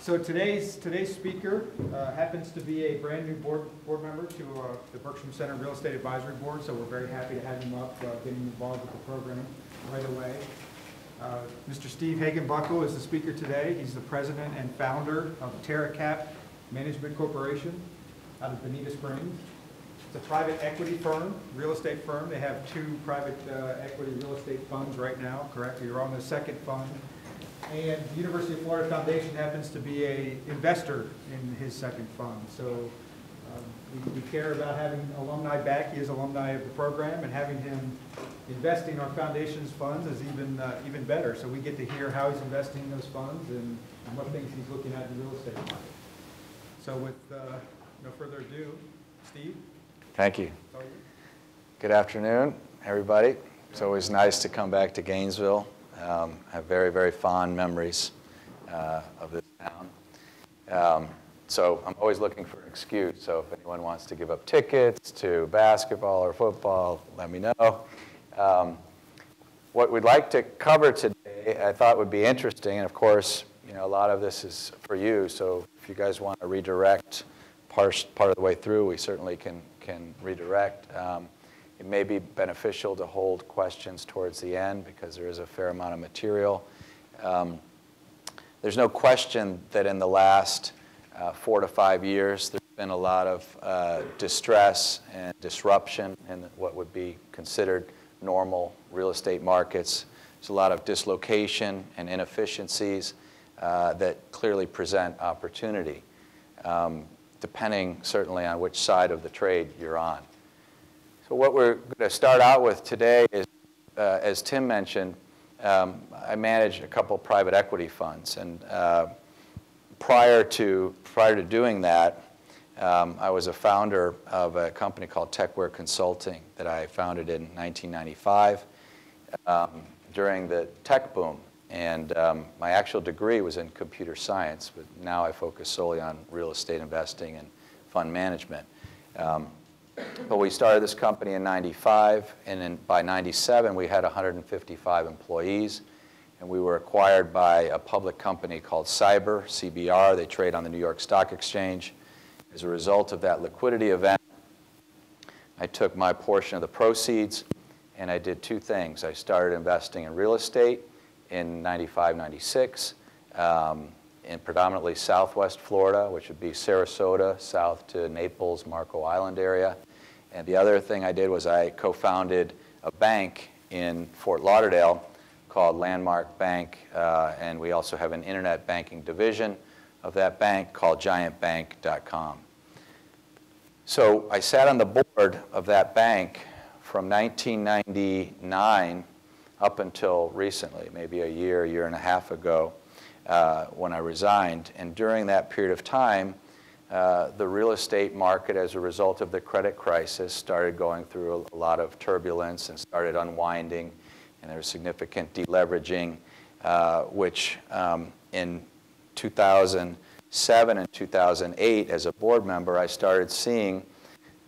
So today's, today's speaker uh, happens to be a brand-new board, board member to uh, the Bergstrom Center Real Estate Advisory Board, so we're very happy to have him up, uh, getting involved with the program right away. Uh, Mr. Steve Hagenbuckle is the speaker today. He's the president and founder of TerraCap Management Corporation out of Bonita Springs. It's a private equity firm, real estate firm. They have two private uh, equity real estate funds right now, correct? You're on the second fund. And the University of Florida Foundation happens to be a investor in his second fund. So um, we, we care about having alumni back. He is alumni of the program, and having him investing our foundation's funds is even uh, even better. So we get to hear how he's investing in those funds and, and what things he's looking at in the real estate market. So with uh, no further ado, Steve. Thank you. Good afternoon, everybody. It's always nice to come back to Gainesville. Um, I have very, very fond memories uh, of this town. Um, so I'm always looking for an excuse. So if anyone wants to give up tickets to basketball or football, let me know. Um, what we'd like to cover today, I thought would be interesting, and of course, you know, a lot of this is for you. So if you guys want to redirect part, part of the way through, we certainly can can redirect. Um, it may be beneficial to hold questions towards the end because there is a fair amount of material. Um, there's no question that in the last uh, four to five years, there's been a lot of uh, distress and disruption in what would be considered normal real estate markets. There's a lot of dislocation and inefficiencies uh, that clearly present opportunity. Um, depending certainly on which side of the trade you're on. So what we're going to start out with today is, uh, as Tim mentioned, um, I manage a couple private equity funds, and uh, prior to prior to doing that, um, I was a founder of a company called Techware Consulting that I founded in 1995 um, during the tech boom and um, my actual degree was in computer science, but now I focus solely on real estate investing and fund management. Um, but we started this company in 95, and in, by 97 we had 155 employees, and we were acquired by a public company called Ciber, CBR. They trade on the New York Stock Exchange. As a result of that liquidity event, I took my portion of the proceeds, and I did two things. I started investing in real estate, in 95, 96, um, in predominantly southwest Florida, which would be Sarasota, south to Naples, Marco Island area. And the other thing I did was I co-founded a bank in Fort Lauderdale called Landmark Bank, uh, and we also have an internet banking division of that bank called giantbank.com. So I sat on the board of that bank from 1999 up until recently, maybe a year, year and a half ago, uh, when I resigned. And during that period of time, uh, the real estate market, as a result of the credit crisis, started going through a, lot of turbulence and started unwinding, and there was significant deleveraging, uh, which um, in 2007 and 2008, as a board member, I started seeing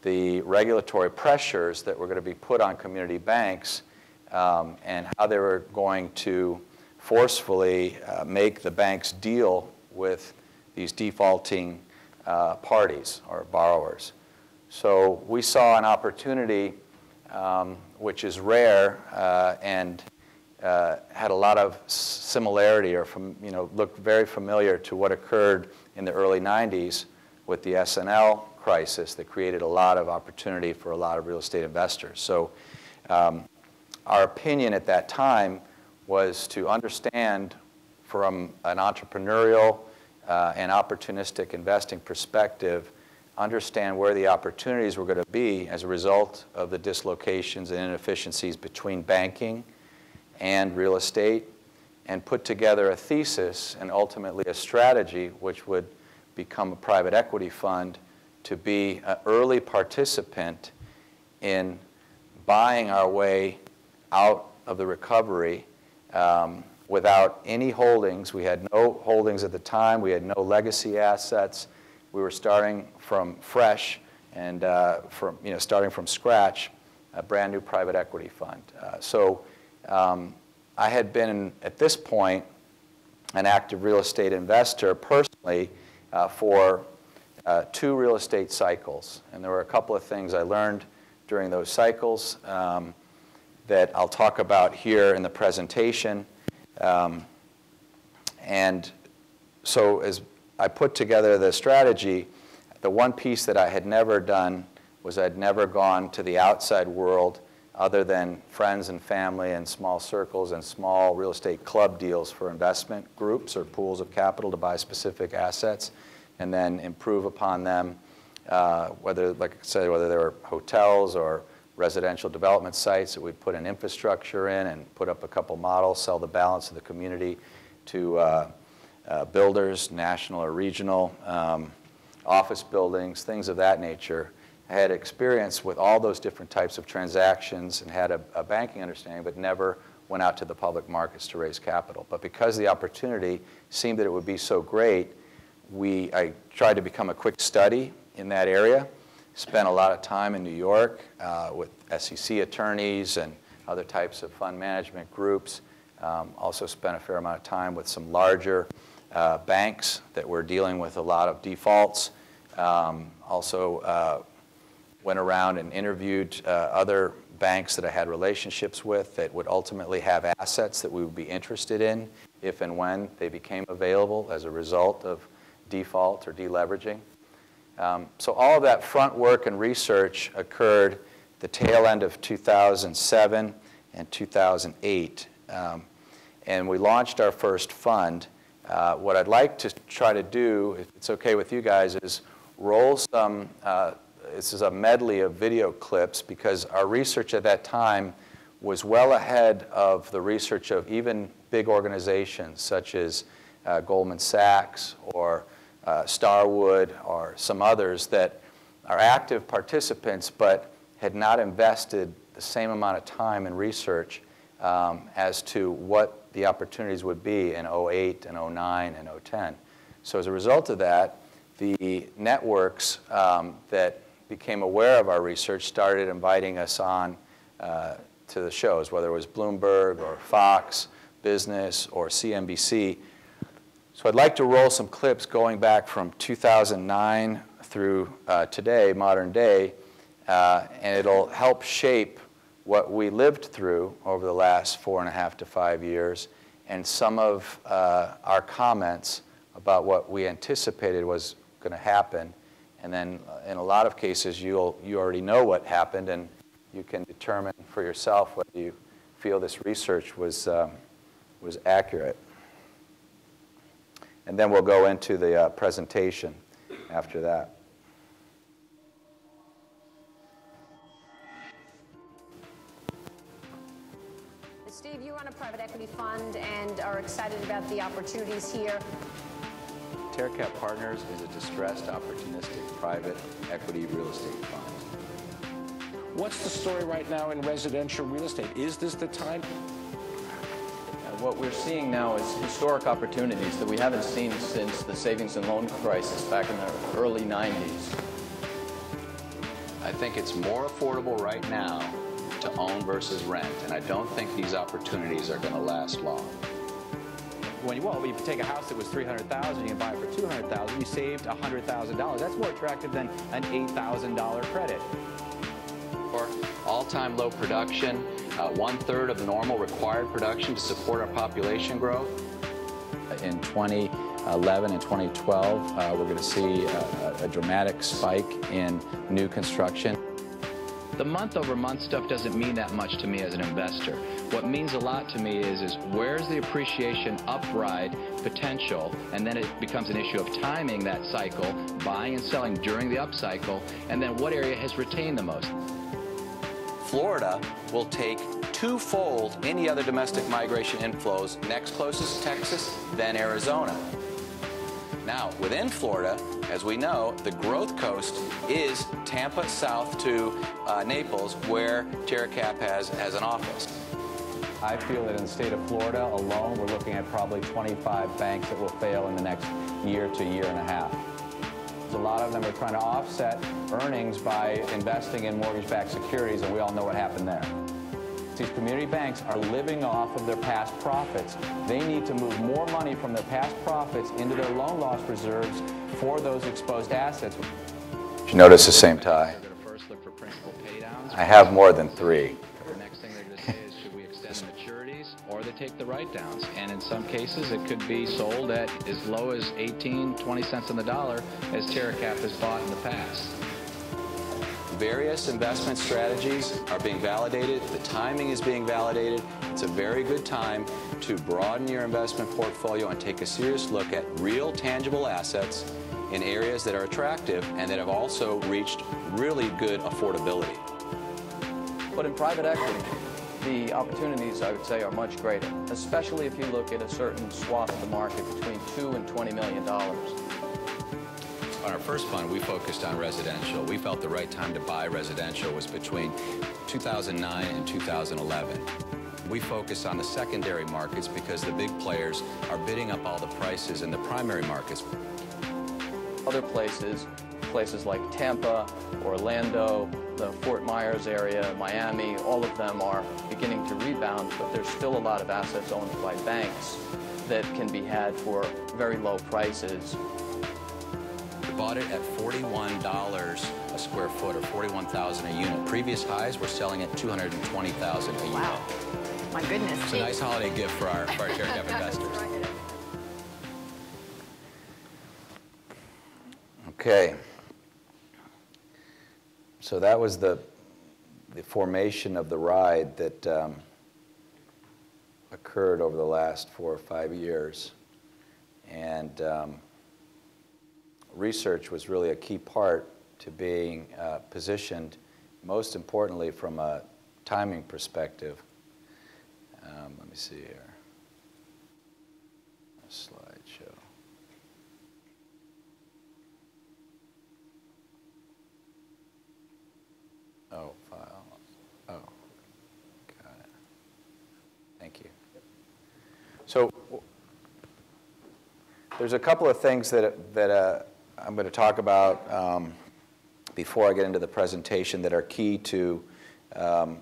the regulatory pressures that were going to be put on community banks um, and how they were going to forcefully uh, make the banks deal with these defaulting uh, parties or borrowers. So we saw an opportunity um, which is rare uh, and uh, had a lot of similarity or from, you know, looked very familiar to what occurred in the early 90s with the S&L crisis that created a lot of opportunity for a lot of real estate investors. So um, our opinion at that time was to understand from an entrepreneurial uh, and opportunistic investing perspective, understand where the opportunities were going to be as a result of the dislocations and inefficiencies between banking and real estate, and put together a thesis and ultimately a strategy which would become a private equity fund to be an early participant in buying our way out of the recovery um, without any holdings. We had no holdings at the time. We had no legacy assets. We were starting from fresh and uh, from, you know, starting from scratch, a brand new private equity fund. Uh, so um, I had been, at this point, an active real estate investor personally uh, for uh, two real estate cycles. And there were a couple of things I learned during those cycles um, that I'll talk about here in the presentation. Um, and so as I put together the strategy, the one piece that I had never done was I'd never gone to the outside world other than friends and family and small circles and small real estate club deals for investment groups or pools of capital to buy specific assets and then improve upon them, uh, whether, like I said, whether they were hotels or residential development sites that we'd put an infrastructure in and put up a couple models, sell the balance of the community to uh, uh, builders, national or regional, um, office buildings, things of that nature. I had experience with all those different types of transactions and had a, a, banking understanding, but never went out to the public markets to raise capital. But because the opportunity seemed that it would be so great, we, I tried to become a quick study in that area, spent a lot of time in New York uh, with SEC attorneys and other types of fund management groups. Um, also spent a fair amount of time with some larger uh, banks that were dealing with a lot of defaults. Um, also uh, went around and interviewed uh, other banks that I had relationships with that would ultimately have assets that we would be interested in if and when they became available as a result of default or deleveraging. Um, so all of that front work and research occurred the tail end of 2007 and 2008. Um, and we launched our first fund. Uh, what I'd like to try to do, if it's okay with you guys, is roll some, uh, this is a medley of video clips because our research at that time was well ahead of the research of even big organizations such as uh, Goldman Sachs or uh, Starwood or some others that are active participants but had not invested the same amount of time and research um, as to what the opportunities would be in 08 and 09 and 010. So as a result of that, the networks um, that became aware of our research started inviting us on uh, to the shows, whether it was Bloomberg or Fox Business or CNBC. So I'd like to roll some clips going back from 2009 through uh, today, modern day, uh, and it'll help shape what we lived through over the last four and a half to five years and some of uh, our comments about what we anticipated was going to happen. And then uh, in a lot of cases, you'll, you already know what happened and you can determine for yourself whether you feel this research was, um, was accurate. And then we'll go into the uh, presentation after that. Steve, you run a private equity fund and are excited about the opportunities here. TerraCap Partners is a distressed, opportunistic private equity real estate fund. What's the story right now in residential real estate? Is this the time? What we're seeing now is historic opportunities that we haven't seen since the savings and loan crisis back in the early 90s. I think it's more affordable right now to own versus rent, and I don't think these opportunities are going to last long. When you, well, if you take a house that was 300000 you can buy it for 200000 you saved $100,000. That's more attractive than an $8,000 credit. For all-time low production, uh, one-third of the normal required production to support our population growth. In 2011 and 2012, uh, we're going to see a, a dramatic spike in new construction. The month-over-month -month stuff doesn't mean that much to me as an investor. What means a lot to me is, is where's the appreciation upride potential, and then it becomes an issue of timing that cycle, buying and selling during the upcycle, and then what area has retained the most. Florida will take twofold any other domestic migration inflows, next closest Texas, then Arizona. Now, within Florida, as we know, the growth coast is Tampa south to uh, Naples, where TerraCap has, has an office. I feel that in the state of Florida alone, we're looking at probably 25 banks that will fail in the next year to year and a half. A lot of them are trying to offset earnings by investing in mortgage-backed securities, and we all know what happened there. These community banks are living off of their past profits. They need to move more money from their past profits into their loan loss reserves for those exposed assets. Did you notice the same tie? They're gonna first look for principal paydowns. I have more than three. Take the write-downs. And in some cases, it could be sold at as low as 18, 20 cents on the dollar, as TerraCap has bought in the past. Various investment strategies are being validated. The timing is being validated. It's a very good time to broaden your investment portfolio and take a serious look at real tangible assets in areas that are attractive and that have also reached really good affordability. But in private equity, the opportunities, I would say, are much greater, especially if you look at a certain swath of the market between 2 and $20 million. On our first fund, we focused on residential. We felt the right time to buy residential was between 2009 and 2011. We focus on the secondary markets because the big players are bidding up all the prices in the primary markets. Other places, places like Tampa, Orlando, the Fort Myers area, Miami, all of them are beginning to rebound, but there's still a lot of assets owned by banks that can be had for very low prices. We bought it at $41 a square foot or 41,000 a unit. Previous highs were selling at 220,000 a unit. Wow. My goodness. It's a nice holiday gift for our, for our TerraCap investors. Okay. So that was the, the formation of the ride that um, occurred over the last four or five years. And um, research was really a key part to being uh, positioned, most importantly from a timing perspective. Um, let me see here. A slideshow. Oh, file. Oh, got it. Thank you. So there's a couple of things that, that uh, I'm going to talk about um, before I get into the presentation that are key to um,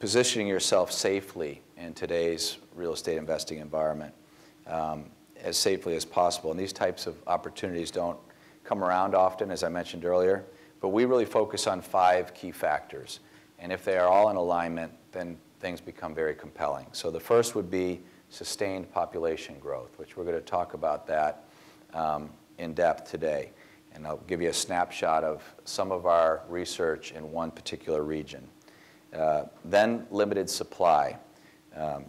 positioning yourself safely in today's real estate investing environment um, as safely as possible. And these types of opportunities don't come around often, as I mentioned earlier, but we really focus on five key factors. And if they are all in alignment, then things become very compelling. So the first would be sustained population growth, which we're going to talk about that um, in depth today. And I'll give you a snapshot of some of our research in one particular region. Uh, then limited supply, um,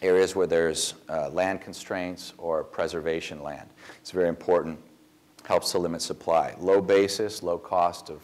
areas where there's uh, land constraints or preservation land. It's very important, helps to limit supply. Low basis, low cost of,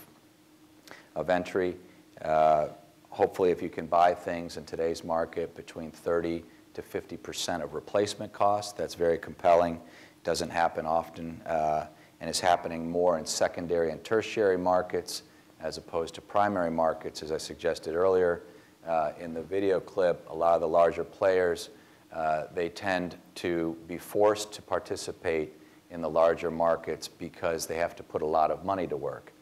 of entry. Uh, hopefully if you can buy things in today's market between 30 to 50% of replacement cost, that's very compelling. Doesn't happen often uh, and is happening more in secondary and tertiary markets as opposed to primary markets, as I suggested earlier. Uh, in the video clip, a lot of the larger players, uh, they tend to be forced to participate in the larger markets because they have to put a lot of money to work.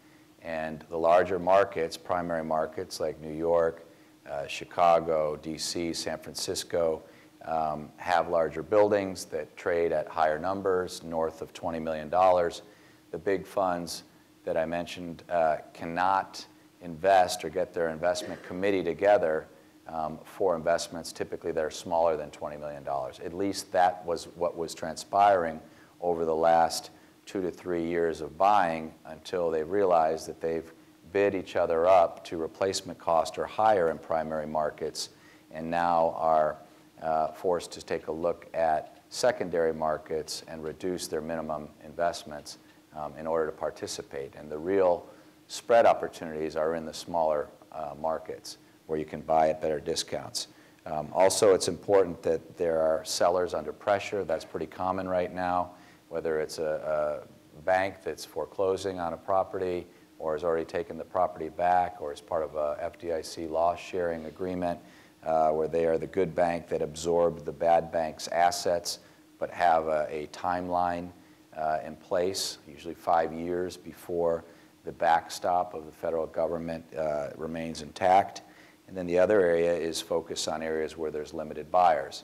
And the larger markets, primary markets like New York, uh, Chicago, DC, San Francisco, um, have larger buildings that trade at higher numbers, north of $20 million. The big funds that I mentioned uh, cannot invest or get their investment committee together um, for investments typically that are smaller than $20 million. At least that was what was transpiring over the last two to three years of buying until they realize that they've bid each other up to replacement cost or higher in primary markets and now are uh, forced to take a look at secondary markets and reduce their minimum investments um, in order to participate. And the real spread opportunities are in the smaller uh, markets where you can buy at better discounts. Um, also, it's important that there are sellers under pressure. That's pretty common right now, whether it's a, a bank that's foreclosing on a property or has already taken the property back or is part of a FDIC loss sharing agreement uh, where they are the good bank that absorbed the bad bank's assets but have a, a timeline uh, in place, usually five years before the backstop of the federal government uh, remains intact. And then the other area is focus on areas where there's limited buyers.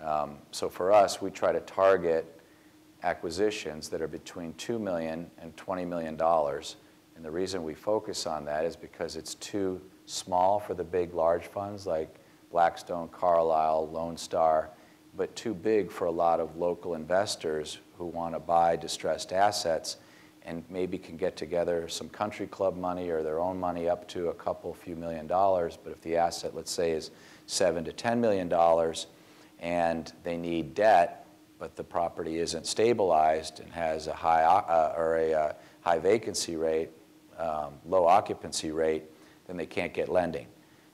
Um, so for us, we try to target acquisitions that are between $2 million and $20 million. And the reason we focus on that is because it's too small for the big, large funds like Blackstone, Carlyle, Lone Star, but too big for a lot of local investors who want to buy distressed assets and maybe can get together some country club money or their own money up to a couple few million dollars. But if the asset, let's say, is seven to ten million dollars and they need debt, but the property isn't stabilized and has a high uh, or a uh, high vacancy rate, um, low occupancy rate, then they can't get lending.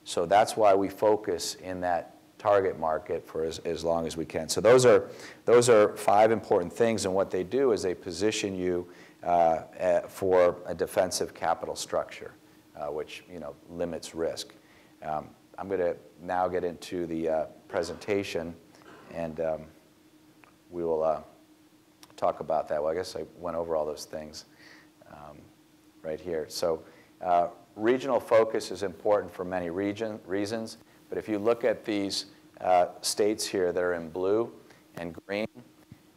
So that's why we focus in that target market for as, as long as we can. So those are, those are five important things, and what they do is they position you uh, for a defensive capital structure, uh, which you know, limits risk. Um, I'm going to now get into the uh, presentation, and um, we will uh, talk about that. Well, I guess I went over all those things um, right here. So uh, regional focus is important for many region, reasons, but if you look at these states here that are in blue and green,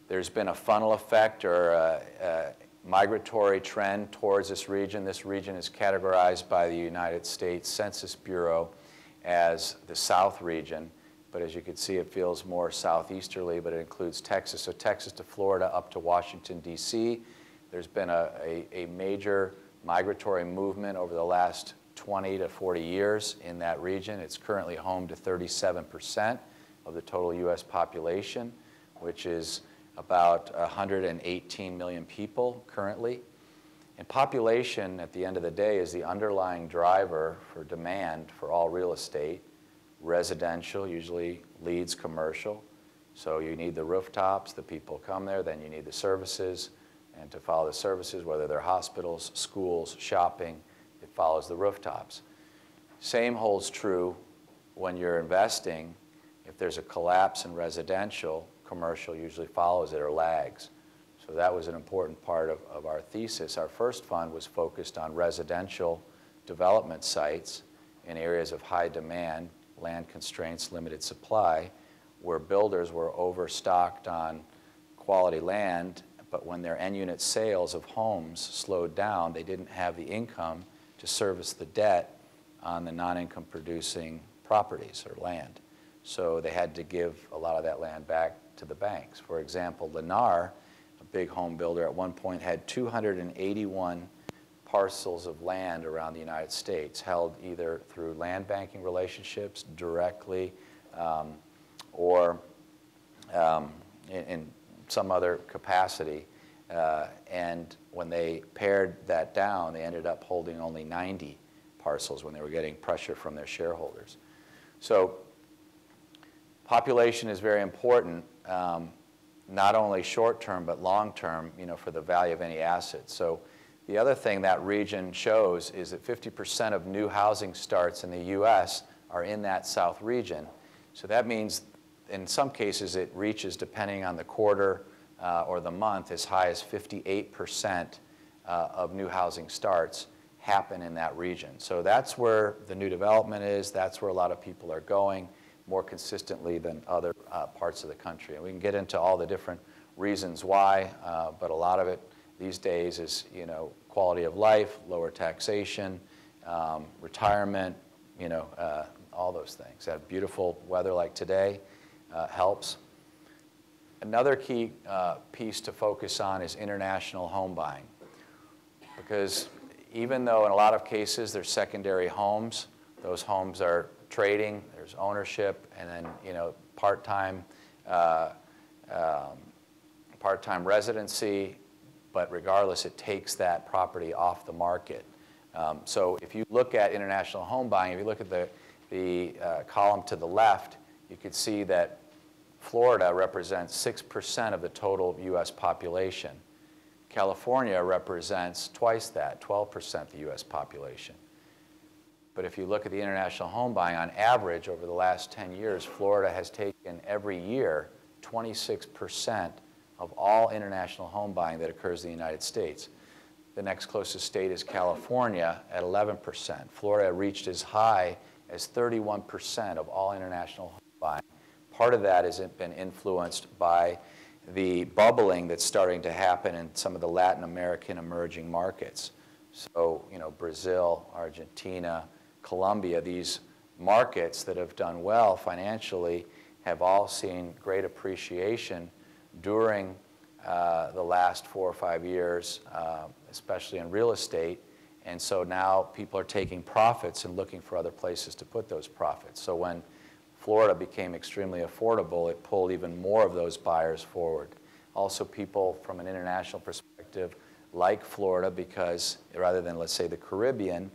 there's been a funnel effect or a, migratory trend towards this region. This region is categorized by the United States Census Bureau as the South region, but as you can see, it feels more southeasterly, but it includes Texas. So Texas to Florida up to Washington, D.C. There's been a, a, a major migratory movement over the last 20 to 40 years in that region. It's currently home to 37% of the total U.S. population, which is about 118 million people currently. And population, at the end of the day, is the underlying driver for demand for all real estate. Residential usually leads commercial. So you need the rooftops, the people come there, then you need the services. And to follow the services, whether they're hospitals, schools, shopping, it follows the rooftops. Same holds true when you're investing. If there's a collapse in residential, commercial usually follows it or lags. So that was an important part of, of our thesis. Our first fund was focused on residential development sites in areas of high demand, land constraints, limited supply, where builders were overstocked on quality land, but when their end unit sales of homes slowed down, they didn't have the income to service the debt on the non-income producing properties or land. So they had to give a lot of that land back to the banks. For example, Lennar, a big home builder, at one point had 281 parcels of land around the United States held either through land banking relationships directly um, or um, in, in, some other capacity. Uh, and when they pared that down, they ended up holding only 90 parcels when they were getting pressure from their shareholders. So population is very important um, not only short term but long term, you know, for the value of any asset. So the other thing that region shows is that 50% of new housing starts in the U.S. are in that south region. So that means in some cases it reaches, depending on the quarter uh, or the month, as high as 58% uh, of new housing starts happen in that region. So that's where the new development is. That's where a lot of people are going more consistently than other uh, parts of the country. And we can get into all the different reasons why, uh, but a lot of it these days is, you know, quality of life, lower taxation, um, retirement, you know, uh, all those things. That beautiful weather like today uh, helps. Another key uh, piece to focus on is international home buying. Because even though in a lot of cases they're secondary homes, those homes are trading, there's ownership, and then you know part-time uh, um, part-time residency. But regardless, it takes that property off the market. Um, so if you look at international home buying, if you look at the the uh, column to the left, you can see that Florida represents 6% of the total U.S. population. California represents twice that, 12% of the U.S. population. But if you look at the international home buying, on average over the last 10 years, Florida has taken every year 26% of all international home buying that occurs in the United States. The next closest state is California at 11%. Florida reached as high as 31% of all international home buying. Part of that has been influenced by the bubbling that's starting to happen in some of the Latin American emerging markets. So, you know, Brazil, Argentina, Colombia, these markets that have done well financially have all seen great appreciation during uh, the last four or five years, uh, especially in real estate. And so now people are taking profits and looking for other places to put those profits. So when Florida became extremely affordable, it pulled even more of those buyers forward. Also, people from an international perspective like Florida because rather than, let's say, the Caribbean,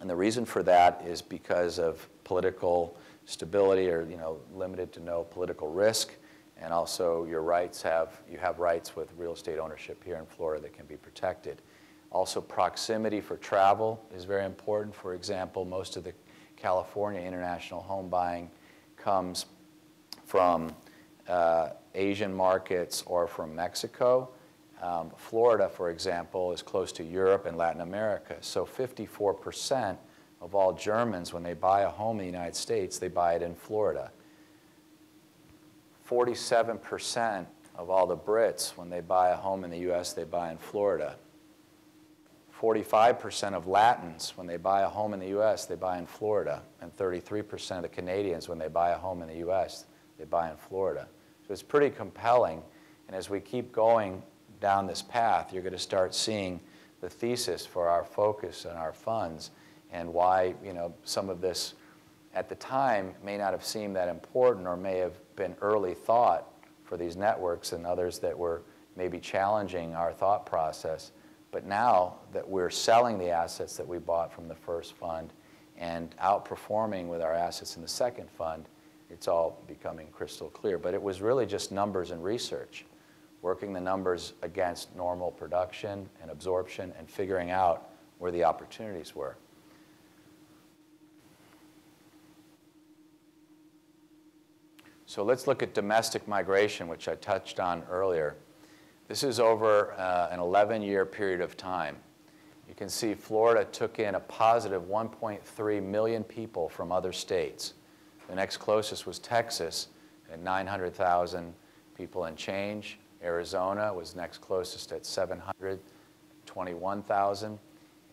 and the reason for that is because of political stability or, you know, limited to no political risk. And also your rights have, you have rights with real estate ownership here in Florida that can be protected. Also proximity for travel is very important. For example, most of the California international home buying comes from uh, Asian markets or from Mexico. Um, Florida, for example, is close to Europe and Latin America. So 54% of all Germans, when they buy a home in the United States, they buy it in Florida. 47% of all the Brits, when they buy a home in the U.S., they buy in Florida. 45% of Latins, when they buy a home in the U.S., they buy in Florida. And 33% of the Canadians, when they buy a home in the U.S., they buy in Florida. So it's pretty compelling. And as we keep going down this path, you're going to start seeing the thesis for our focus and our funds and why you know, some of this at the time may not have seemed that important or may have been early thought for these networks and others that were maybe challenging our thought process. But now that we're selling the assets that we bought from the first fund and outperforming with our assets in the second fund, it's all becoming crystal clear. But it was really just numbers and research, working the numbers against normal production and absorption and figuring out where the opportunities were. So let's look at domestic migration, which I touched on earlier. This is over uh, an 11-year period of time. You can see Florida took in a positive 1.3 million people from other states. The next closest was Texas at 900,000 people and change. Arizona was next closest at 721,000.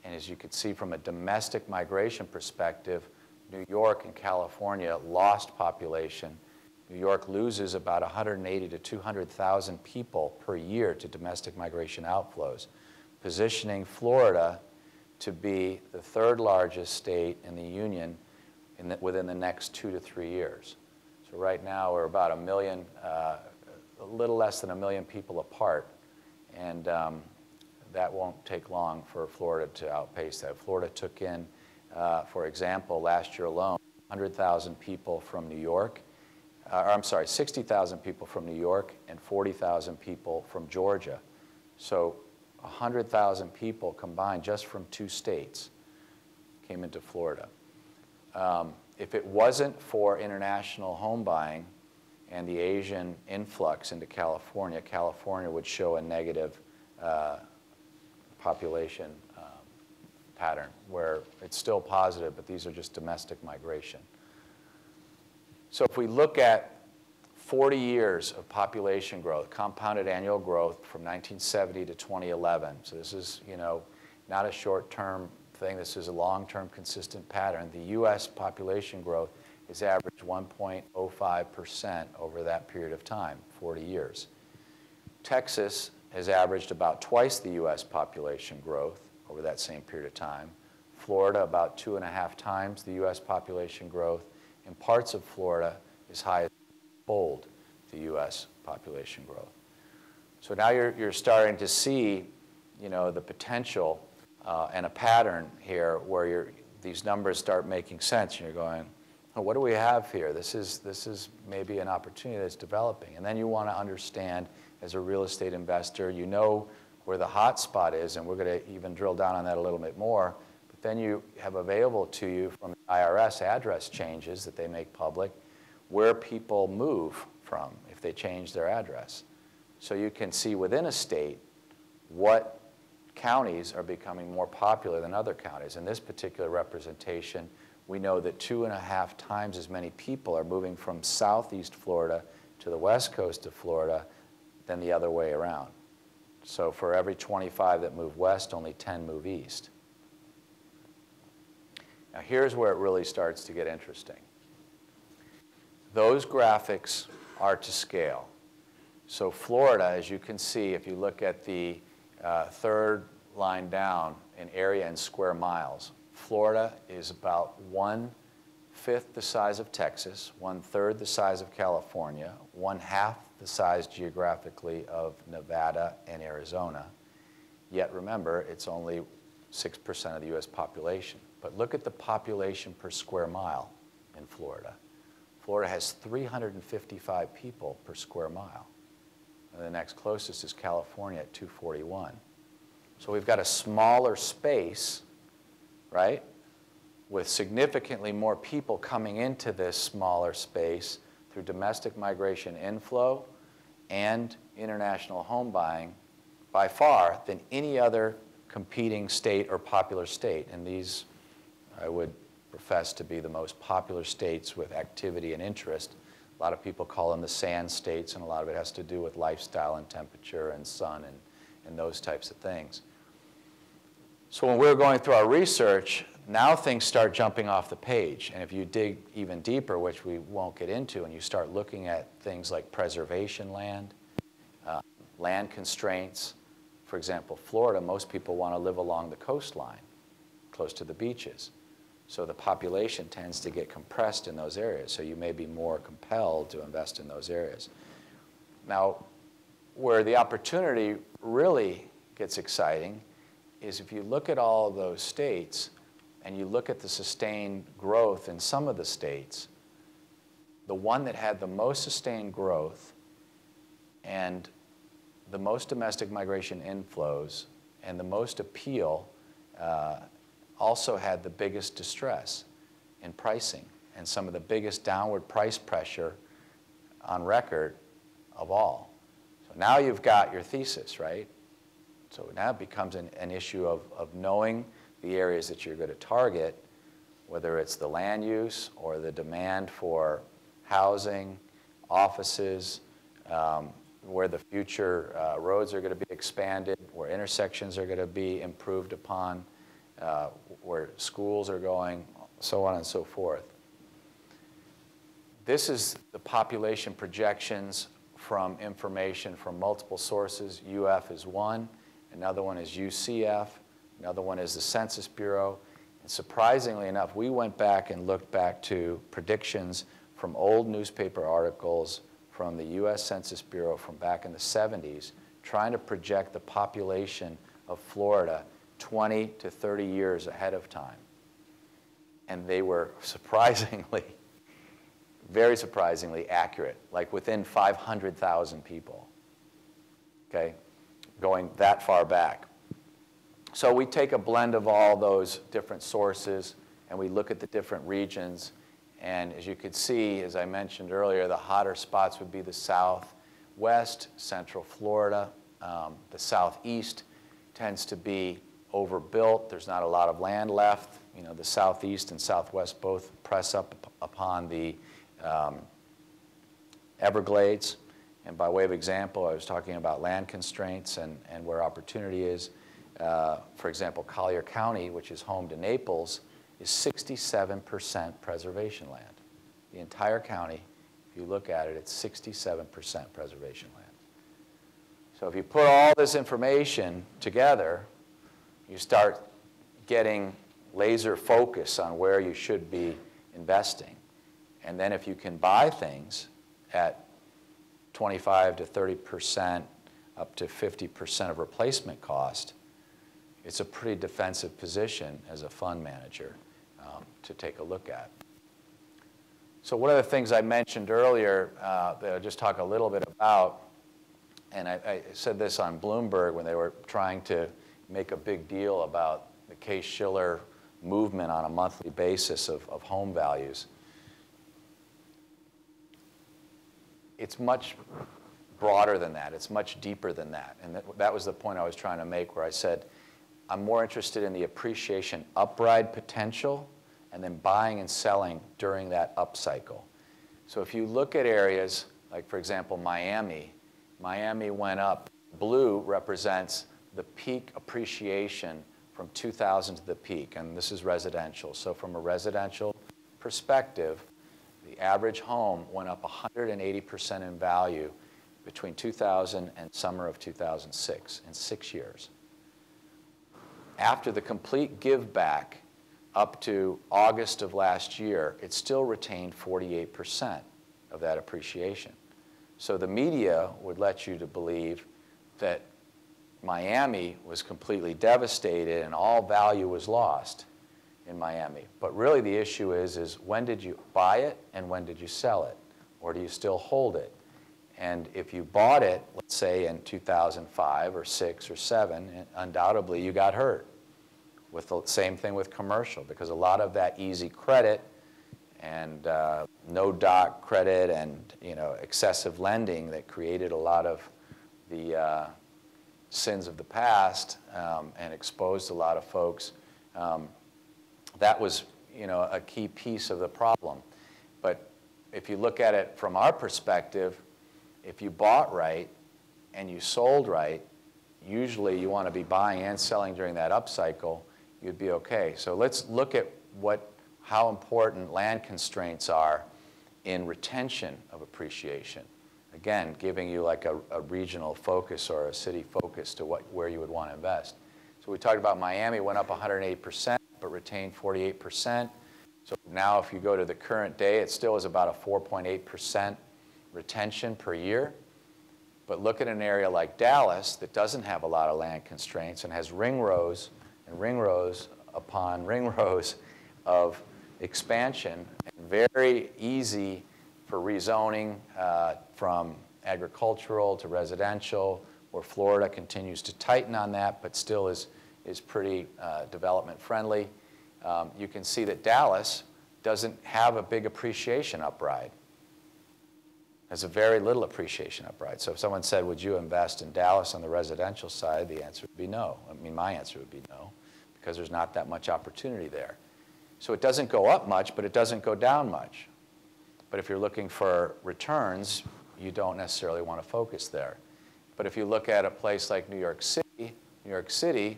And as you can see from a domestic migration perspective, New York and California lost population New York loses about 180 to 200,000 people per year to domestic migration outflows, positioning Florida to be the third largest state in the union in the, within the next two to three years. So right now we're about a million, uh, a little less than a million people apart, and um, that won't take long for Florida to outpace that. Florida took in, uh, for example, last year alone, 100,000 people from New York or I'm sorry, 60,000 people from New York and 40,000 people from Georgia. So 100,000 people combined just from two states came into Florida. Um, if it wasn't for international home buying and the Asian influx into California, California would show a negative uh, population um, pattern where it's still positive, but these are just domestic migration. So if we look at 40 years of population growth, compounded annual growth from 1970 to 2011. So this is, you know, not a short-term thing. This is a long-term consistent pattern. The U.S. population growth has averaged 1.05% over that period of time, 40 years. Texas has averaged about twice the U.S. population growth over that same period of time. Florida about two and a half times the U.S. population growth in parts of Florida as high as fold the U.S. population growth. So now you're, you're starting to see, you know, the potential uh, and a pattern here where these numbers start making sense and you're going, oh, what do we have here? This is, this is maybe an opportunity that's developing. And then you want to understand as a real estate investor, you know where the hot spot is, and we're going to even drill down on that a little bit more. But then you have available to you from IRS address changes that they make public, where people move from if they change their address. So you can see within a state what counties are becoming more popular than other counties. In this particular representation, we know that two and a half times as many people are moving from southeast Florida to the west coast of Florida than the other way around. So for every 25 that move west, only 10 move east. Now here's where it really starts to get interesting. Those graphics are to scale. So Florida, as you can see, if you look at the uh, third line down in area and square miles, Florida is about one fifth the size of Texas, one third the size of California, one half the size geographically of Nevada and Arizona. Yet remember, it's only 6% of the US population. But look at the population per square mile in Florida. Florida has 355 people per square mile. And the next closest is California at 241. So we've got a smaller space, right, with significantly more people coming into this smaller space through domestic migration inflow and international home buying by far than any other competing state or popular state. And these, I would profess to be the most popular states with activity and interest. A lot of people call them the sand states, and a lot of it has to do with lifestyle and temperature and sun and, and those types of things. So when we were going through our research, now things start jumping off the page. And if you dig even deeper, which we won't get into, and you start looking at things like preservation land, uh, land constraints, for example, Florida, most people want to live along the coastline, close to the beaches. So the population tends to get compressed in those areas. So you may be more compelled to invest in those areas. Now, where the opportunity really gets exciting is if you look at all of those states and you look at the sustained growth in some of the states, the one that had the most sustained growth and the most domestic migration inflows and the most appeal uh, also had the biggest distress in pricing and some of the biggest downward price pressure on record of all. So now you've got your thesis, right? So now it becomes an, an issue of, of knowing the areas that you're going to target, whether it's the land use or the demand for housing, offices, um, where the future uh, roads are going to be expanded, where intersections are going to be improved upon, uh, where schools are going, so on and so forth. This is the population projections from information from multiple sources. UF is one, another one is UCF, another one is the Census Bureau. And surprisingly enough, we went back and looked back to predictions from old newspaper articles from the US Census Bureau from back in the 70s, trying to project the population of Florida 20 to 30 years ahead of time. And they were surprisingly, very surprisingly accurate, like within 500,000 people, okay, going that far back. So we take a blend of all those different sources and we look at the different regions. And as you could see, as I mentioned earlier, the hotter spots would be the southwest, central Florida. Um, the southeast tends to be overbuilt. There's not a lot of land left. You know, the southeast and southwest both press up upon the um, Everglades. And by way of example, I was talking about land constraints and, and where opportunity is. Uh, for example, Collier County, which is home to Naples, is 67% preservation land. The entire county, if you look at it, it's 67% preservation land. So if you put all this information together, you start getting laser focus on where you should be investing. And then if you can buy things at 25 to 30 percent up to 50 percent of replacement cost, it's a pretty defensive position as a fund manager um, to take a look at. So one of the things I mentioned earlier uh, that I'll just talk a little bit about, and I, I said this on Bloomberg when they were trying to make a big deal about the Case-Shiller movement on a monthly basis of, of home values. It's much broader than that. It's much deeper than that. And that, that was the point I was trying to make where I said, I'm more interested in the appreciation upride potential and then buying and selling during that upcycle. So if you look at areas like, for example, Miami, Miami went up. Blue represents the peak appreciation from 2000 to the peak, and this is residential. So from a residential perspective, the average home went up 180% in value between 2000 and summer of 2006 in six years. After the complete give back up to August of last year, it still retained 48% of that appreciation. So the media would let you to believe that Miami was completely devastated and all value was lost in Miami. But really the issue is, is when did you buy it and when did you sell it? Or do you still hold it? And if you bought it, let's say in 2005 or 6 or 7, undoubtedly you got hurt. With the same thing with commercial, because a lot of that easy credit and uh, no doc credit and you know excessive lending that created a lot of the uh, sins of the past um, and exposed a lot of folks. Um, that was you know a key piece of the problem. But if you look at it from our perspective, if you bought right and you sold right, usually you want to be buying and selling during that upcycle, you'd be okay. So let's look at what, how important land constraints are in retention of appreciation. Again, giving you like a, a regional focus or a city focus to what, where you would want to invest. So we talked about Miami went up 108%, but retained 48%. So now if you go to the current day, it still is about a 4.8% retention per year. But look at an area like Dallas that doesn't have a lot of land constraints and has ring rows and ring rows upon ring rows of expansion and very easy for rezoning uh, from agricultural to residential, where Florida continues to tighten on that, but still is, is pretty uh, development friendly. Um, you can see that Dallas doesn't have a big appreciation upride. Has a very little appreciation upride. So if someone said, would you invest in Dallas on the residential side, the answer would be no. I mean, my answer would be no, because there's not that much opportunity there. So it doesn't go up much, but it doesn't go down much. But if you're looking for returns, you don't necessarily want to focus there. But if you look at a place like New York City, New York City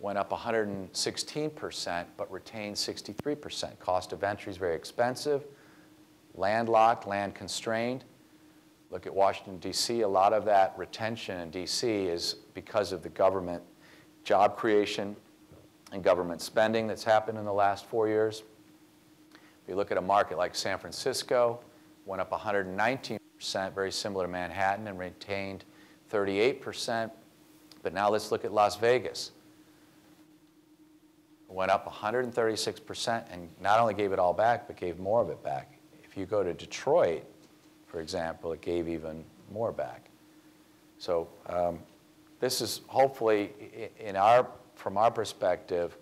went up 116%, but retained 63%. Cost of entry is very expensive, landlocked, land constrained. Look at Washington, D.C. A lot of that retention in D.C. is because of the government job creation and government spending that's happened in the last four years. If you look at a market like San Francisco, went up 119%, very similar to Manhattan, and retained 38%. But now let's look at Las Vegas. Went up 136% and not only gave it all back, but gave more of it back. If you go to Detroit, for example, it gave even more back. So um, this is hopefully, in our, from our perspective,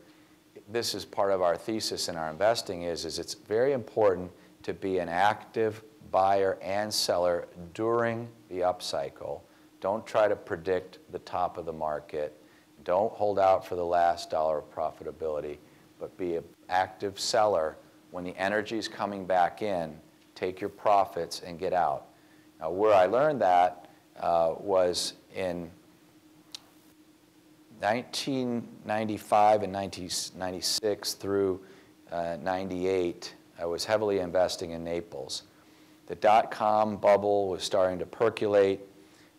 this is part of our thesis in our investing is, is it's very important to be an active buyer and seller during the upcycle. Don't try to predict the top of the market. Don't hold out for the last dollar of profitability, but be an active seller when the energy is coming back in. Take your profits and get out. Now, where I learned that uh, was in 1995 and 1996 through uh, 98, I was heavily investing in Naples. The dot-com bubble was starting to percolate.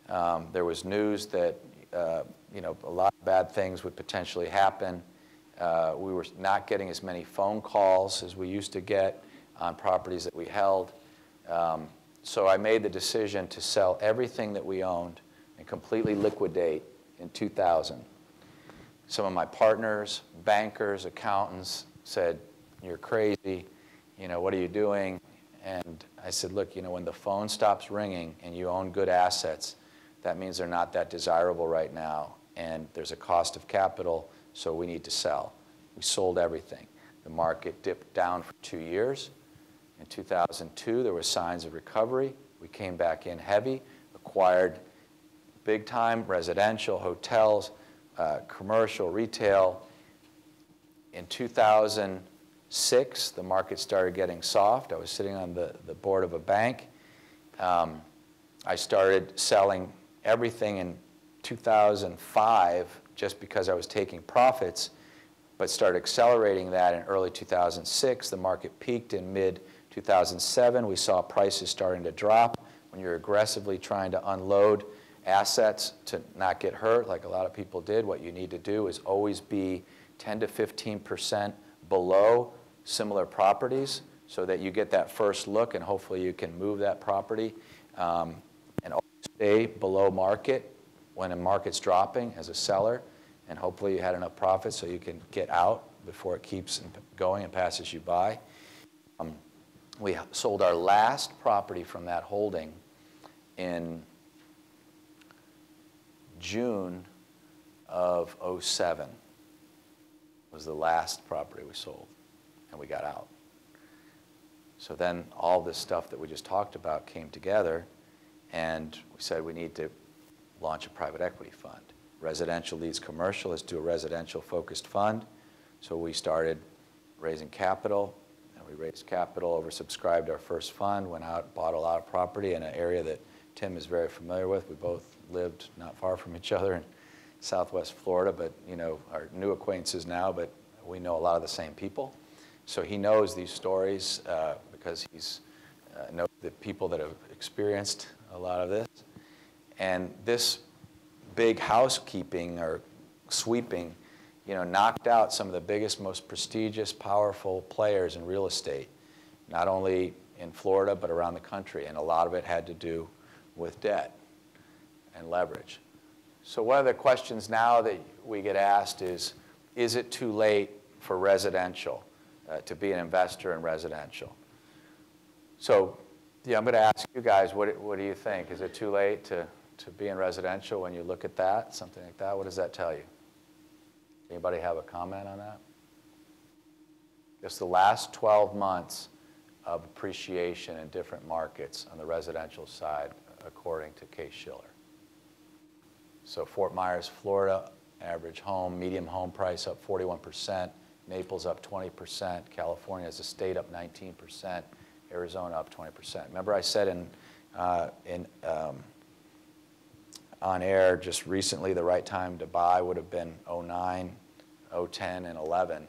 Um, there was news that uh, you know a lot of bad things would potentially happen. Uh, we were not getting as many phone calls as we used to get on properties that we held. Um, so I made the decision to sell everything that we owned and completely liquidate in 2000. Some of my partners, bankers, accountants said, you're crazy, you know, what are you doing? And I said, look, you know, when the phone stops ringing and you own good assets, that means they're not that desirable right now. And there's a cost of capital, so we need to sell. We sold everything. The market dipped down for two years. In 2002, there were signs of recovery. We came back in heavy, acquired big time residential, hotels, uh, commercial, retail. In 2006, 2006, the market started getting soft. I was sitting on the, the board of a bank. Um, I started selling everything in 2005 just because I was taking profits, but started accelerating that in early 2006. The market peaked in mid 2007. We saw prices starting to drop. When you're aggressively trying to unload assets to not get hurt, like a lot of people did, what you need to do is always be 10 to 15 percent below similar properties so that you get that first look and hopefully you can move that property um, and stay below market when a market's dropping as a seller and hopefully you had enough profit so you can get out before it keeps going and passes you by. Um, we sold our last property from that holding in June of 07 was the last property we sold, and we got out. So then all this stuff that we just talked about came together, and we said we need to launch a private equity fund. Residential leads commercial. Let's do a residential focused fund. So we started raising capital, and we raised capital, oversubscribed our first fund, went out, bought a lot of property in an area that Tim is very familiar with. We both lived not far from each other in Southwest Florida, but you know, our new acquaintances now, but we know a lot of the same people. So he knows these stories uh, because he's uh, knows the people that have experienced a lot of this. And this big housekeeping or sweeping, you know, knocked out some of the biggest, most prestigious, powerful players in real estate, not only in Florida, but around the country. And a lot of it had to do with debt and leverage. So one of the questions now that we get asked is, is it too late for residential, uh, to be an investor in residential? So yeah, I'm going to ask you guys, what, what do you think? Is it too late to, to be in residential when you look at that, something like that? What does that tell you? Anybody have a comment on that? Just the last 12 months of appreciation in different markets on the residential side, according to Case-Shiller. So Fort Myers, Florida, average home, medium home price up 41%, Naples up 20%, California as a state up 19%, Arizona up 20%. Remember I said in, uh, in um, on air just recently the right time to buy would have been 09, 010, and 11.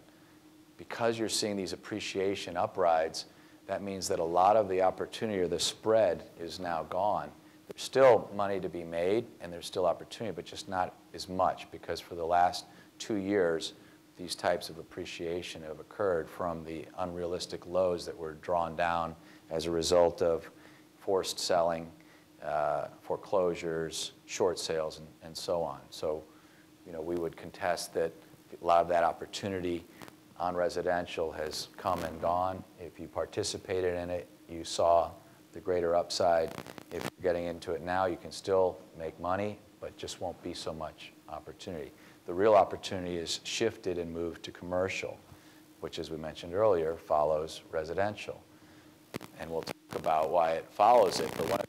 Because you're seeing these appreciation uprides, that means that a lot of the opportunity or the spread is now gone. There's still money to be made and there's still opportunity, but just not as much because for the last two years, these types of appreciation have occurred from the unrealistic lows that were drawn down as a result of forced selling, uh, foreclosures, short sales, and, and so on. So, you know, we would contest that a lot of that opportunity on residential has come and gone. If you participated in it, you saw the greater upside. If you're getting into it now, you can still make money, but just won't be so much opportunity. The real opportunity is shifted and moved to commercial, which, as we mentioned earlier, follows residential. And we'll talk about why it follows it, but one of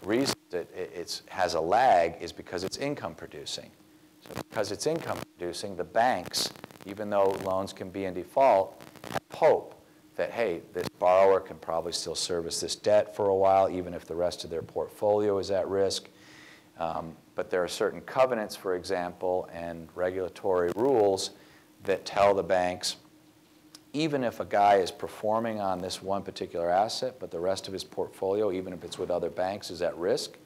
the reasons it it's, has a lag is because it's income producing. So because it's income producing, the banks, even though loans can be in default, have hope that, hey, this borrower can probably still service this debt for a while, even if the rest of their portfolio is at risk. Um, but there are certain covenants, for example, and regulatory rules that tell the banks, even if a guy is performing on this one particular asset, but the rest of his portfolio, even if it's with other banks, is at risk,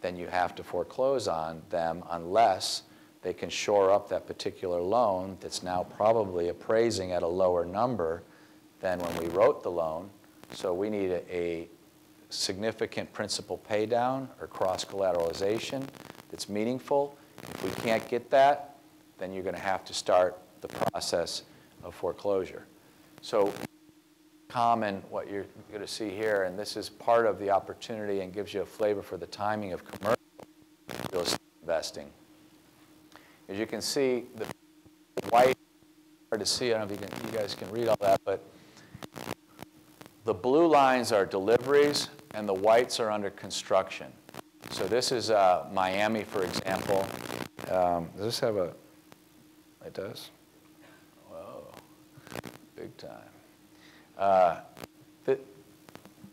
then you have to foreclose on them unless they can shore up that particular loan that's now probably appraising at a lower number than when we wrote the loan. So we need a, a significant principal paydown or cross collateralization that's meaningful. If we can't get that, then you're going to have to start the process of foreclosure. So common what you're going to see here, and this is part of the opportunity and gives you a flavor for the timing of commercial real estate investing. As you can see, the white, hard to see, I don't know if you, can, you guys can read all that, but the blue lines are deliveries, and the whites are under construction. So this is uh, Miami, for example. Um, does this have a, it does? Whoa. big time. Uh, the,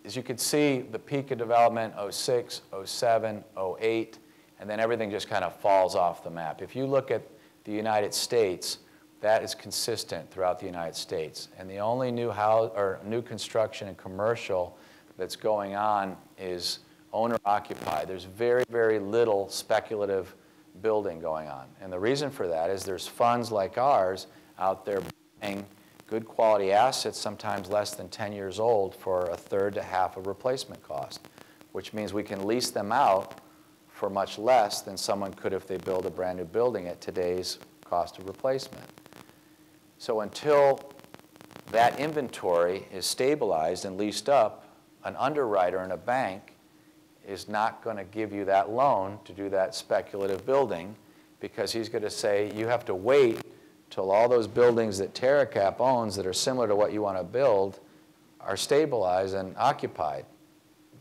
as you can see, the peak of development, 06, 07, 08, and then everything just kind of falls off the map. If you look at the United States, that is consistent throughout the United States. And the only new house or new construction and commercial that's going on is owner occupied. There's very, very little speculative building going on. And the reason for that is there's funds like ours out there buying good quality assets, sometimes less than 10 years old, for a third to half of replacement cost, which means we can lease them out for much less than someone could if they build a brand new building at today's cost of replacement. So until that inventory is stabilized and leased up, an underwriter in a bank is not going to give you that loan to do that speculative building because he's going to say you have to wait till all those buildings that TerraCap owns that are similar to what you want to build are stabilized and occupied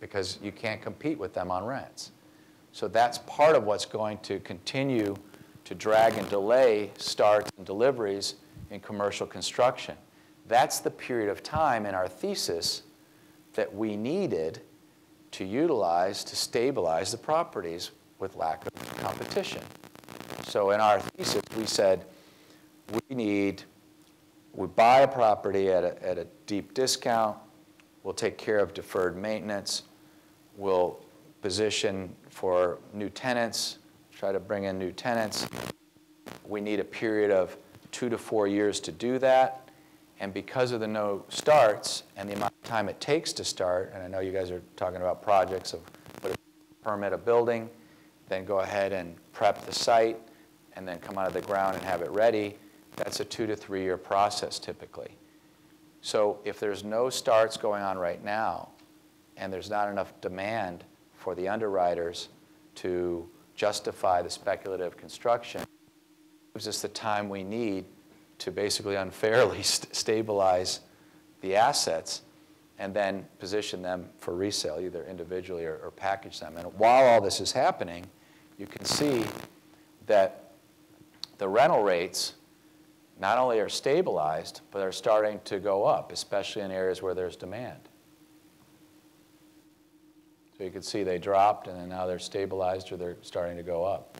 because you can't compete with them on rents. So that's part of what's going to continue to drag and delay starts and deliveries in commercial construction. That's the period of time in our thesis that we needed to utilize to stabilize the properties with lack of competition. So in our thesis, we said we need, we buy a property at a, at a deep discount, we'll take care of deferred maintenance, we'll position for new tenants, try to bring in new tenants. We need a period of two to four years to do that. And because of the no starts and the amount of time it takes to start, and I know you guys are talking about projects of permit a building, then go ahead and prep the site, and then come out of the ground and have it ready, that's a two to three year process typically. So if there's no starts going on right now, and there's not enough demand for the underwriters to justify the speculative construction, gives us the time we need to basically unfairly st stabilize the assets and then position them for resale, either individually or, or, package them. And while all this is happening, you can see that the rental rates not only are stabilized, but are starting to go up, especially in areas where there's demand. So you can see they dropped and then now they're stabilized or they're starting to go up.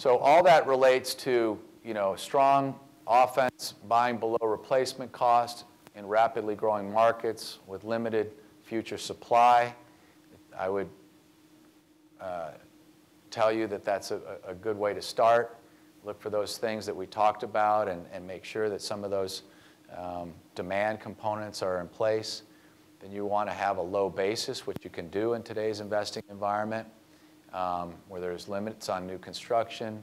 So all that relates to, you know, strong offense, buying below replacement cost in rapidly growing markets with limited future supply. I would uh, tell you that that's a, a, good way to start. Look for those things that we talked about and, and make sure that some of those um, demand components are in place. Then you want to have a low basis, which you can do in today's investing environment um, where there's limits on new construction.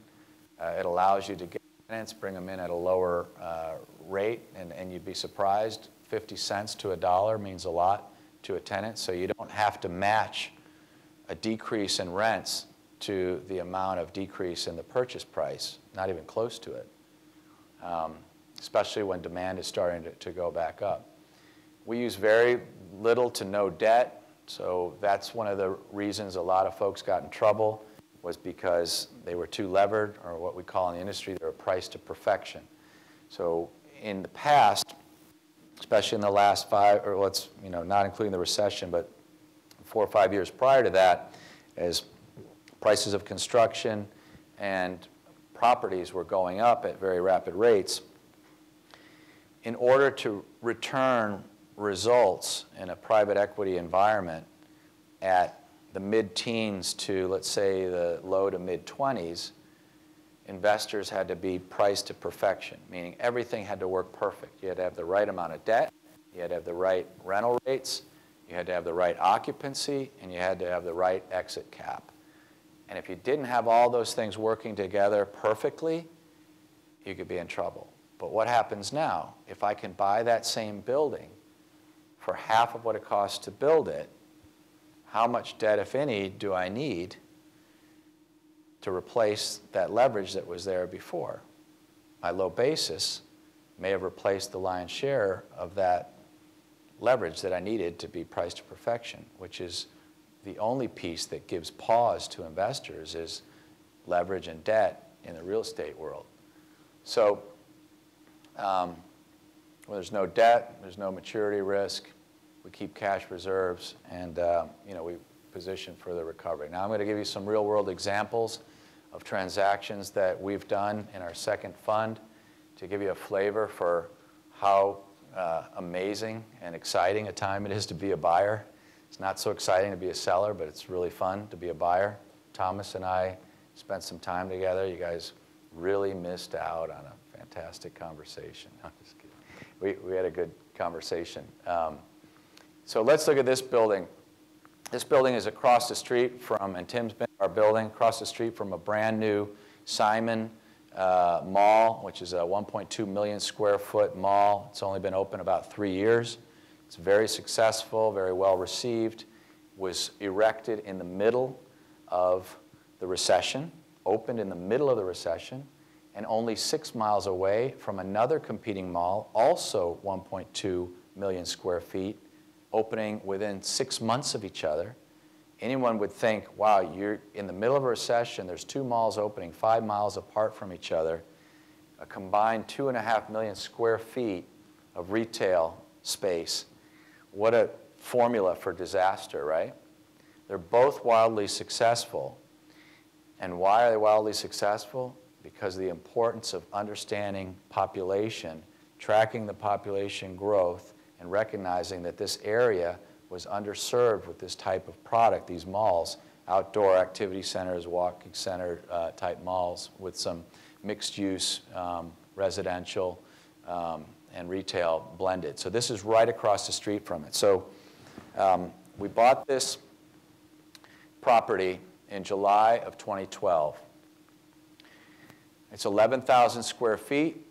Uh, it allows you to get tenants, bring them in at a lower uh, rate, and, and you'd be surprised. 50 cents to a dollar means a lot to a tenant, so you don't have to match a decrease in rents to the amount of decrease in the purchase price, not even close to it, um, especially when demand is starting to, to go back up. We use very little to no debt so that's one of the reasons a lot of folks got in trouble was because they were too levered, or what we call in the industry, they were priced to perfection. So in the past, especially in the last five, or let's, you know, not including the recession, but four or five years prior to that, as prices of construction and properties were going up at very rapid rates, in order to return results in a private equity environment at the mid-teens to, let's say, the low to mid-20s, investors had to be priced to perfection, meaning everything had to work perfect. You had to have the right amount of debt, you had to have the right rental rates, you had to have the right occupancy, and you had to have the right exit cap. And if you didn't have all those things working together perfectly, you could be in trouble. But what happens now? If I can buy that same building for half of what it costs to build it, how much debt, if any, do I need to replace that leverage that was there before? My low basis may have replaced the lion's share of that leverage that I needed to be priced to perfection, which is the only piece that gives pause to investors is leverage and debt in the real estate world. So um, where there's no debt, there's no maturity risk, we keep cash reserves, and uh, you know, we position for the recovery. Now I'm going to give you some real-world examples of transactions that we've done in our second fund to give you a flavor for how uh, amazing and exciting a time it is to be a buyer. It's not so exciting to be a seller, but it's really fun to be a buyer. Thomas and I spent some time together. You guys really missed out on a fantastic conversation. No, I'm just kidding. We, we had a good conversation. Um, so let's look at this building. This building is across the street from, and Tim's been our building, across the street from a brand new Simon uh, Mall, which is a 1.2 million square foot mall. It's only been open about three years. It's very successful, very well received, was erected in the middle of the recession, opened in the middle of the recession, and only six miles away from another competing mall, also 1.2 million square feet, opening within six months of each other. Anyone would think, wow, you're in the middle of a recession, there's two malls opening five miles apart from each other, a combined two and a half million square feet of retail space. What a formula for disaster, right? They're both wildly successful. And why are they wildly successful? Because of the importance of understanding population, tracking the population growth, and recognizing that this area was underserved with this type of product, these malls, outdoor activity centers, walking center uh, type malls with some mixed use um, residential um, and retail blended. So this is right across the street from it. So um, we bought this property in July of 2012. It's 11,000 square feet.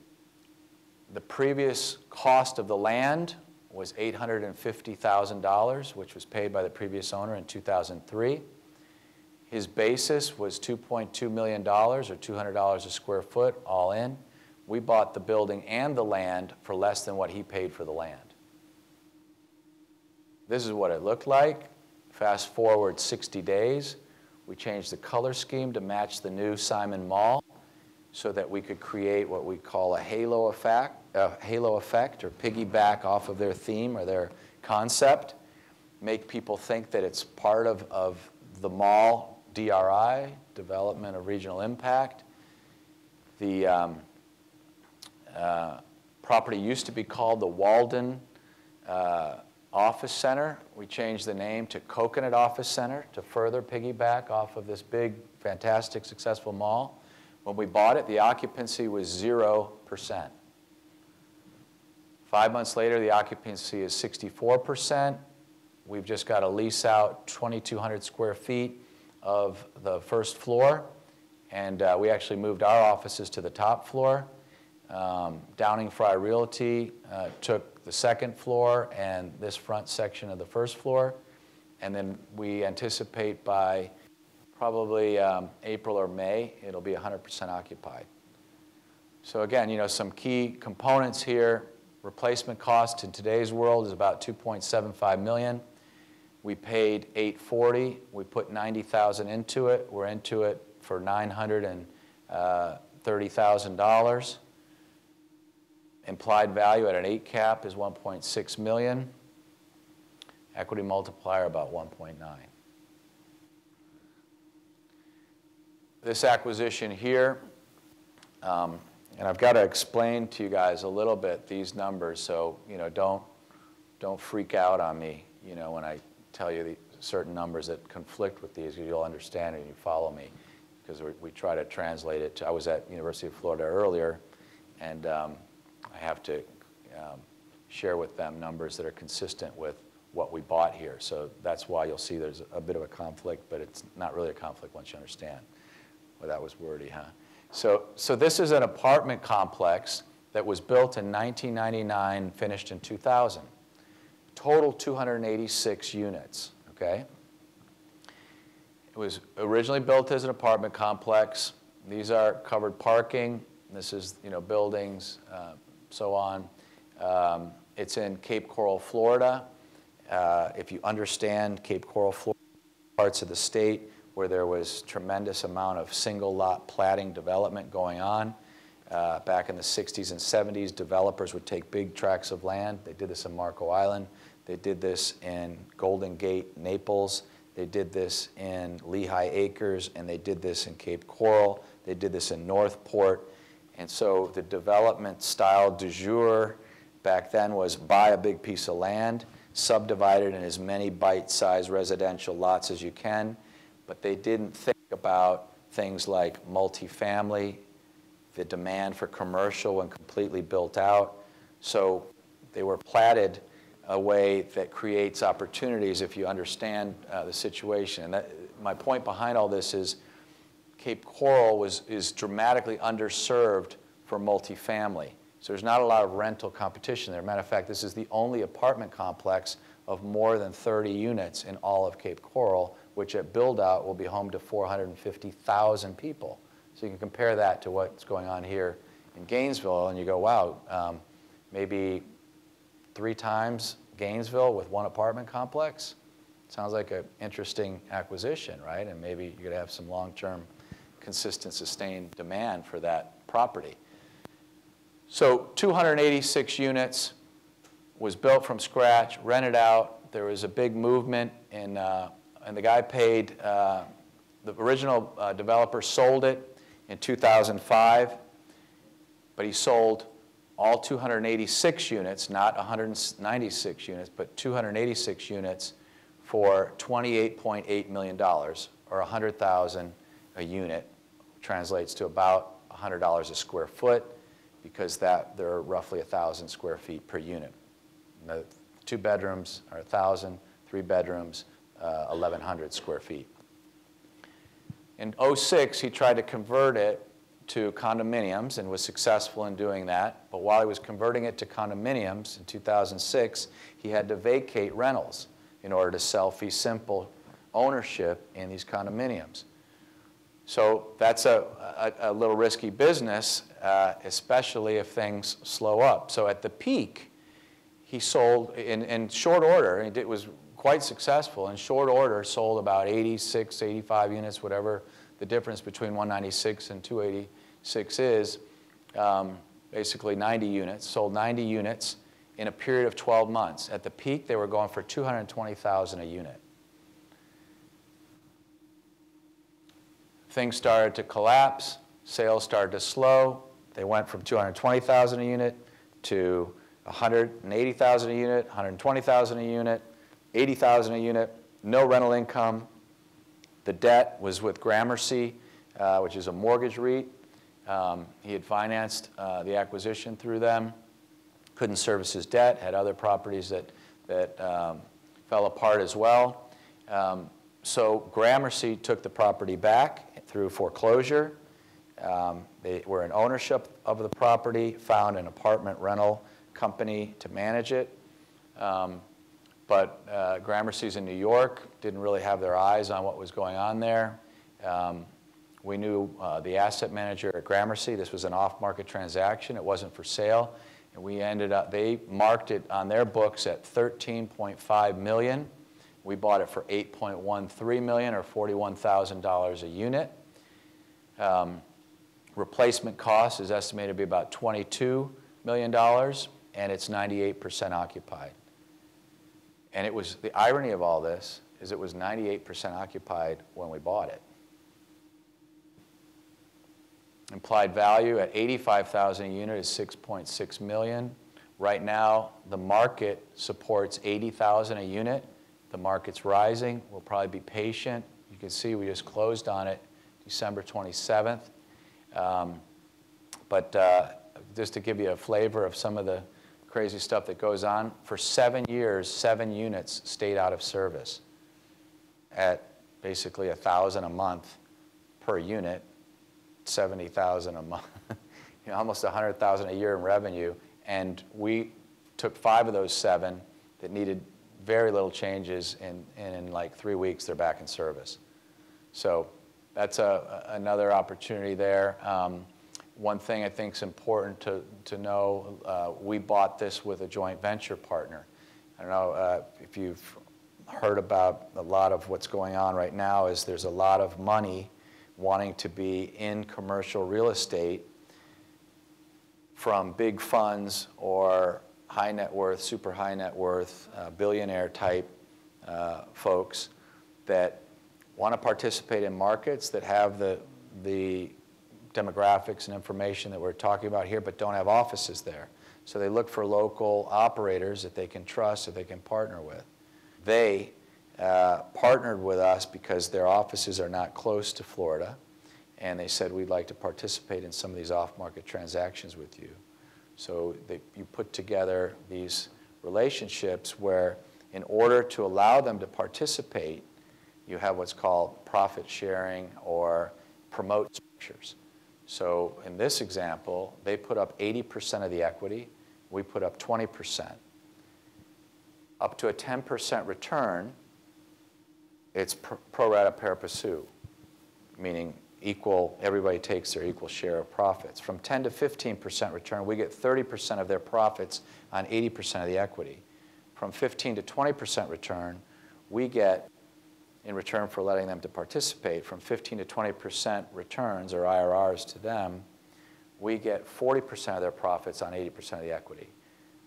The previous cost of the land was $850,000, which was paid by the previous owner in 2003. His basis was $2.2 million, or $200 a square foot, all in. We bought the building and the land for less than what he paid for the land. This is what it looked like. Fast forward 60 days, we changed the color scheme to match the new Simon Mall so that we could create what we call a halo effect, a halo effect or piggyback off of their theme or their concept, make people think that it's part of, of the mall DRI, Development of Regional Impact. The um, uh, property used to be called the Walden uh, Office Center. We changed the name to Coconut Office Center to further piggyback off of this big, fantastic, successful mall. When we bought it, the occupancy was 0%. Five months later, the occupancy is 64%. We've just got to lease out 2,200 square feet of the first floor. And uh, we actually moved our offices to the top floor. Um, Downing Frye Realty uh, took the second floor and this front section of the first floor. And then we anticipate by probably um, April or May, it'll be 100% occupied. So again, you know, some key components here. Replacement cost in today's world is about 2.75 million. We paid 840. We put 90,000 into it. We're into it for $930,000. Implied value at an 8 cap is 1.6 million. Equity multiplier about 1.9. This acquisition here, um, and I've got to explain to you guys a little bit these numbers, so you know, don't don't freak out on me, you know, when I tell you the certain numbers that conflict with these, you'll understand it and you follow me, because we try to translate it. To, I was at University of Florida earlier, and um, I have to um, share with them numbers that are consistent with what we bought here. So that's why you'll see there's a bit of a conflict, but it's not really a conflict once you understand. Well, that was wordy, huh? So, so this is an apartment complex that was built in 1999, finished in 2000. Total 286 units, okay? It was originally built as an apartment complex. These are covered parking. This is, you know, buildings, uh, so on. Um, it's in Cape Coral, Florida. Uh, if you understand Cape Coral, Florida, parts of the state, where there was tremendous amount of single lot platting development going on. Uh, back in the 60s and 70s, developers would take big tracts of land. They did this in Marco Island. They did this in Golden Gate, Naples. They did this in Lehigh Acres, and they did this in Cape Coral. They did this in Northport. And so the development style du jour back then was buy a big piece of land, subdivide it in as many bite-sized residential lots as you can, but they didn't think about things like multifamily, the demand for commercial when completely built out. So they were platted a way that creates opportunities if you understand uh, the situation. And that, my point behind all this is Cape Coral was, is dramatically underserved for multifamily. So there's not a lot of rental competition there. Matter of fact, this is the only apartment complex of more than 30 units in all of Cape Coral, which at build out will be home to 450,000 people. So you can compare that to what's going on here in Gainesville, and you go, wow, um, maybe three times Gainesville with one apartment complex. Sounds like an interesting acquisition, right? And maybe you're going to have some long-term, consistent, sustained demand for that property. So 286 units was built from scratch, rented out. There was a big movement, in, uh, and the guy paid, uh, the original uh, developer sold it in 2005, but he sold all 286 units, not 196 units, but 286 units for $28.8 million, or 100,000 a unit, translates to about $100 a square foot, because that there are roughly 1,000 square feet per unit. The two bedrooms are 1,000, three bedrooms, uh, 1,100 square feet. In 06, he tried to convert it to condominiums and was successful in doing that. But while he was converting it to condominiums in 2006, he had to vacate rentals in order to sell fee simple ownership in these condominiums. So that's a, a, a little risky business, uh, especially if things slow up. So at the peak, he sold in, in short order, and it was quite successful. In short order, sold about 86, 85 units, whatever the difference between 196 and 286 is, um, basically 90 units, sold 90 units in a period of 12 months. At the peak, they were going for 220,000 a unit. Things started to collapse, sales started to slow. They went from 220,000 a unit to 180,000 a unit, 120,000 a unit, 80,000 a unit, no rental income, the debt was with Gramercy, uh, which is a mortgage REIT. Um, he had financed uh, the acquisition through them, couldn't service his debt, had other properties that, that um, fell apart as well. Um, so Gramercy took the property back through foreclosure. Um, they were in ownership of the property, found an apartment rental company to manage it. But uh, Gramercy's in New York, didn't really have their eyes on what was going on there. Um, we knew uh, the asset manager at Gramercy. This was an off-market transaction. It wasn't for sale. And we ended up, they marked it on their books at 13.5 million. We bought it for 8.13 million or $41,000 a unit. Um, replacement cost is estimated to be about $22 million, and it's 98% occupied. And it was, the irony of all this is it was 98% occupied when we bought it. Implied value at 85,000 a unit is 6.6 million. Right now, the market supports 80,000 a unit. The market's rising. We'll probably be patient. You can see we just closed on it December 27th. Um, but uh, just to give you a flavor of some of the crazy stuff that goes on. For seven years, seven units stayed out of service at basically a thousand a month per unit, 70,000 a month, you know, almost 100,000 a year in revenue. And we took five of those seven that needed very little changes, and, and in like three weeks, they're back in service. So that's a, another opportunity there. Um, one thing I think is important to, to know, uh, we bought this with a joint venture partner. I don't know uh, if you've heard about a lot of what's going on right now is there's a lot of money wanting to be in commercial real estate from big funds or high net worth, super high net worth, uh, billionaire type uh, folks that want to participate in markets that have the, the demographics and information that we're talking about here, but don't have offices there. So they look for local operators that they can trust, that they can partner with. They uh, partnered with us because their offices are not close to Florida, and they said, we'd like to participate in some of these off-market transactions with you. So they, you put together these relationships where in order to allow them to participate, you have what's called profit sharing or promote structures. So in this example, they put up 80% of the equity, we put up 20%. Up to a 10% return, it's pro rata pari passu, meaning equal, everybody takes their equal share of profits. From 10 to 15% return, we get 30% of their profits on 80% of the equity. From 15 to 20% return, we get, in return for letting them to participate, from 15 to 20% returns or IRRs to them, we get 40% of their profits on 80% of the equity.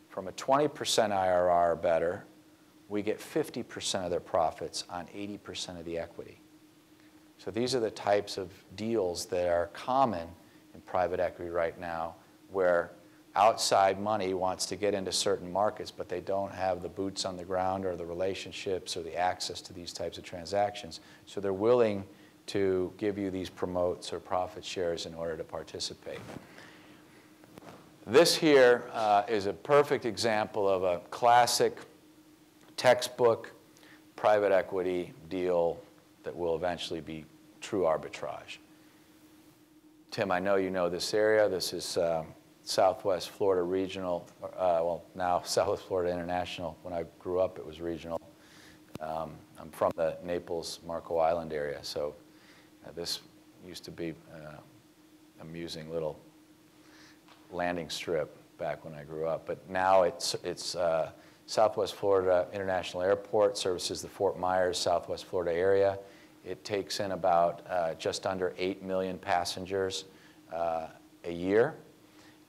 From a 20% IRR or better, we get 50% of their profits on 80% of the equity. So these are the types of deals that are common in private equity right now where outside money wants to get into certain markets, but they don't have the boots on the ground or the relationships or the access to these types of transactions. So they're willing to give you these promotes or profit shares in order to participate. This here uh, is a perfect example of a classic textbook private equity deal that will eventually be true arbitrage. Tim, I know you know this area. This is um, Southwest Florida Regional, uh, well, now Southwest Florida International. When I grew up, it was regional. Um, I'm from the Naples, Marco Island area, so uh, this used to be uh, amusing little landing strip back when I grew up. But now it's, it's uh, Southwest Florida International Airport, services the Fort Myers, Southwest Florida area. It takes in about uh, just under 8 million passengers uh, a year.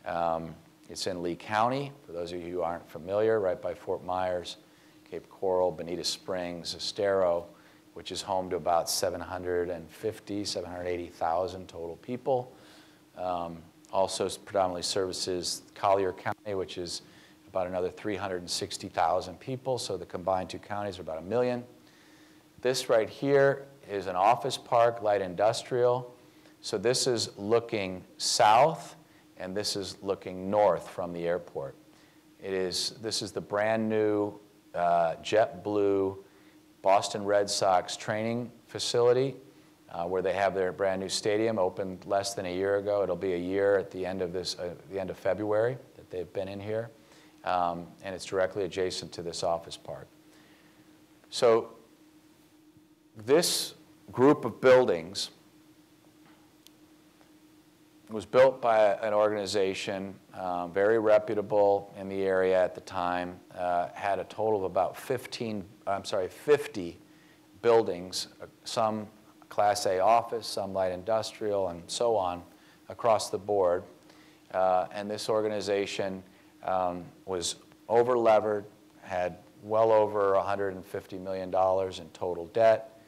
Um, it's in Lee County, for those of you who aren't familiar, right by Fort Myers, Cape Coral, Bonita Springs, Estero, which is home to about 750, 780,000 total people. Um, also predominantly services Collier County, which is about another 360,000 people, so the combined two counties are about a million. This right here is an office park, light industrial. So this is looking south, and this is looking north from the airport. It is, this is the brand new uh, JetBlue Boston Red Sox training facility uh, where they have their brand new stadium opened less than a year ago. It'll be a year at the end of this, uh, the end of February that they've been in here. Um, and it's directly adjacent to this office park. So this group of buildings was built by an organization um, very reputable in the area at the time, uh, had a total of about 15, I'm sorry, 50 buildings, uh, some Class A office, some light industrial, and so on across the board. Uh, and this organization um, was over-levered, had well over $150 million in total debt,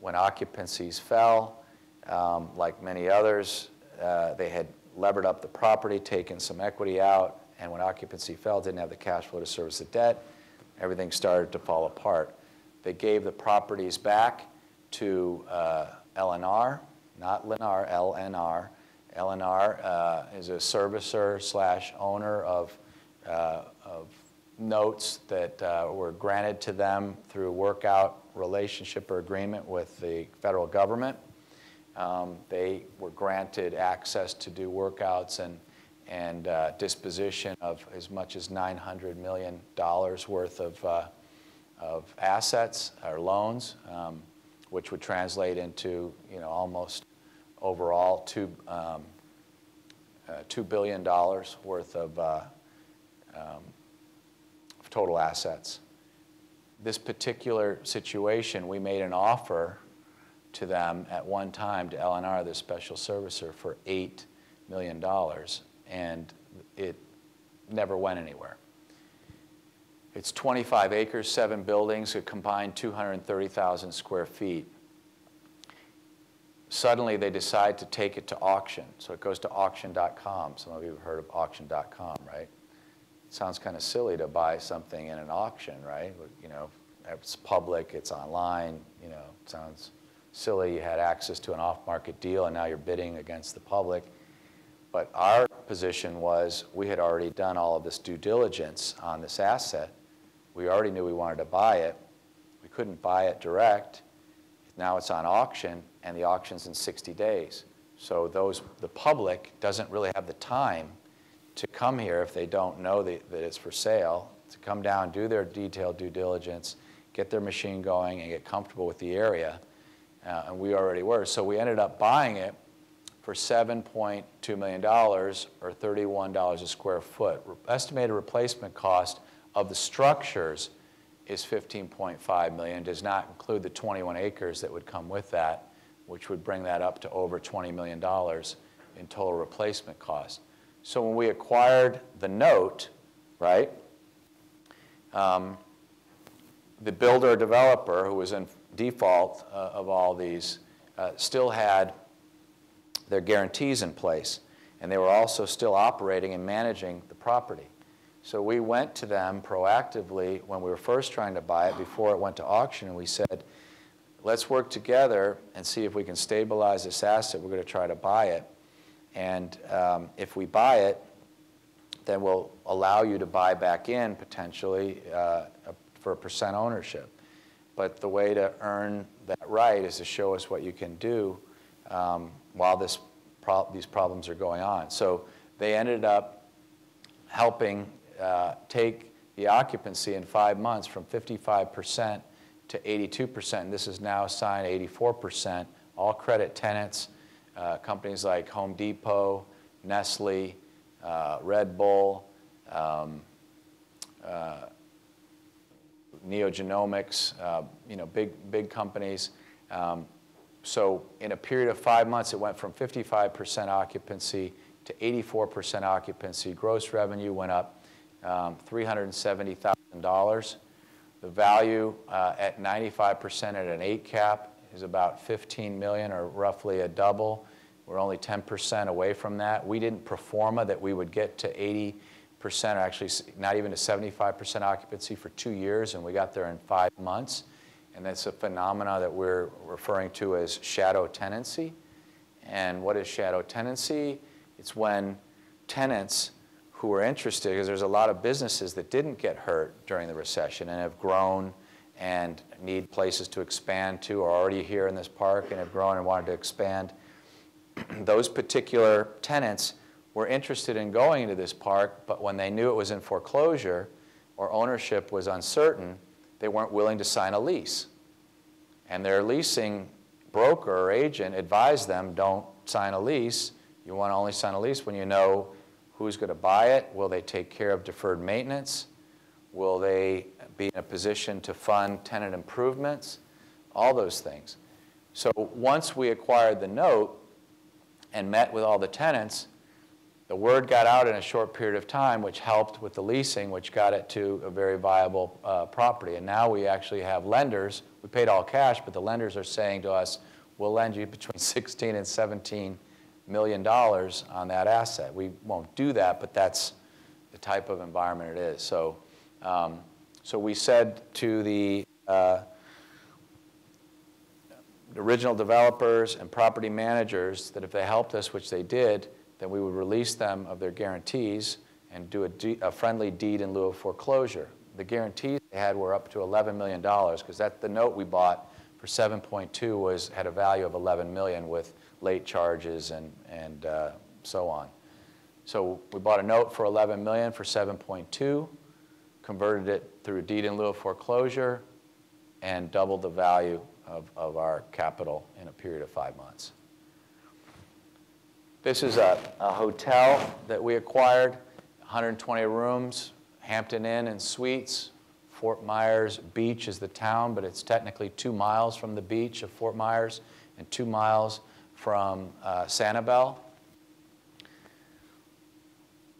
when occupancies fell, um, like many others, uh, they had levered up the property, taken some equity out, and when occupancy fell, didn't have the cash flow to service the debt, everything started to fall apart. They gave the properties back to uh, LNR, not Lennar, LNR. LNR uh, is a servicer slash owner of, uh, of notes that uh, were granted to them through workout relationship or agreement with the federal government. Um, they were granted access to do workouts and, and uh, disposition of as much as $900 million worth of, uh, of assets or loans, um, which would translate into you know, almost overall two, um, uh, $2 billion worth of, uh, um, of total assets. This particular situation, we made an offer to them at one time to LNR, the special servicer, for $8 million. And it never went anywhere. It's 25 acres, seven buildings, a combined 230,000 square feet. Suddenly, they decide to take it to auction. So it goes to auction.com. Some of you have heard of auction.com, right? It sounds kind of silly to buy something in an auction, right? You know, it's public, it's online, you know, it sounds silly. You had access to an off-market deal, and now you're bidding against the public. But our position was we had already done all of this due diligence on this asset. We already knew we wanted to buy it. We couldn't buy it direct. Now it's on auction, and the auction's in 60 days. So those, the public doesn't really have the time to come here if they don't know that, that it's for sale, to come down, do their detailed due diligence, get their machine going, and get comfortable with the area. Uh, and we already were. So we ended up buying it for $7.2 million or $31 a square foot. Estimated replacement cost of the structures is 15.5 million, does not include the 21 acres that would come with that, which would bring that up to over $20 million in total replacement cost. So when we acquired the note, right, um, the builder developer who was in default uh, of all these uh, still had their guarantees in place, and they were also still operating and managing the property. So we went to them proactively when we were first trying to buy it before it went to auction, and we said, let's work together and see if we can stabilize this asset. We're going to try to buy it. And um, if we buy it, then we'll allow you to buy back in potentially uh, for a percent ownership. But the way to earn that right is to show us what you can do um, while this pro these problems are going on. So they ended up helping uh, take the occupancy in five months from 55% to 82%. And this is now signed 84%. All credit tenants, uh, companies like Home Depot, Nestle, uh, Red Bull, um, uh, Neogenomics, uh, you know, big, big companies. Um, so in a period of five months, it went from 55% occupancy to 84% occupancy. Gross revenue went up um, $370,000. The value uh, at 95% at an 8 cap is about 15 million or roughly a double. We're only 10% away from that. We didn't pro forma that we would get to 80% or actually not even to 75% occupancy for two years and we got there in five months. And that's a phenomena that we're referring to as shadow tenancy. And what is shadow tenancy? It's when tenants who are interested, because there's a lot of businesses that didn't get hurt during the recession and have grown and need places to expand to, are already here in this park and have grown and wanted to expand. Those particular tenants were interested in going into this park, but when they knew it was in foreclosure or ownership was uncertain, they weren't willing to sign a lease. And their leasing broker or agent advised them, don't sign a lease. You want to only sign a lease when you know who's going to buy it. Will they take care of deferred maintenance? Will they be in a position to fund tenant improvements? All those things. So once we acquired the note and met with all the tenants, the word got out in a short period of time, which helped with the leasing, which got it to a very viable uh, property. And now we actually have lenders. We paid all cash, but the lenders are saying to us, we'll lend you between 16 and 17 million dollars on that asset. We won't do that, but that's the type of environment it is. So, um, so we said to the uh, original developers and property managers that if they helped us, which they did, then we would release them of their guarantees and do a, a friendly deed in lieu of foreclosure. The guarantees they had were up to $11 million because that the note we bought for 7.2 was had a value of 11 million with late charges and and uh, so on. So we bought a note for 11 million for 7.2, converted it through a deed in lieu of foreclosure, and doubled the value of, of our capital in a period of five months. This is a, a hotel that we acquired, 120 rooms, Hampton Inn and Suites. Fort Myers Beach is the town, but it's technically two miles from the beach of Fort Myers and two miles from uh, Sanibel.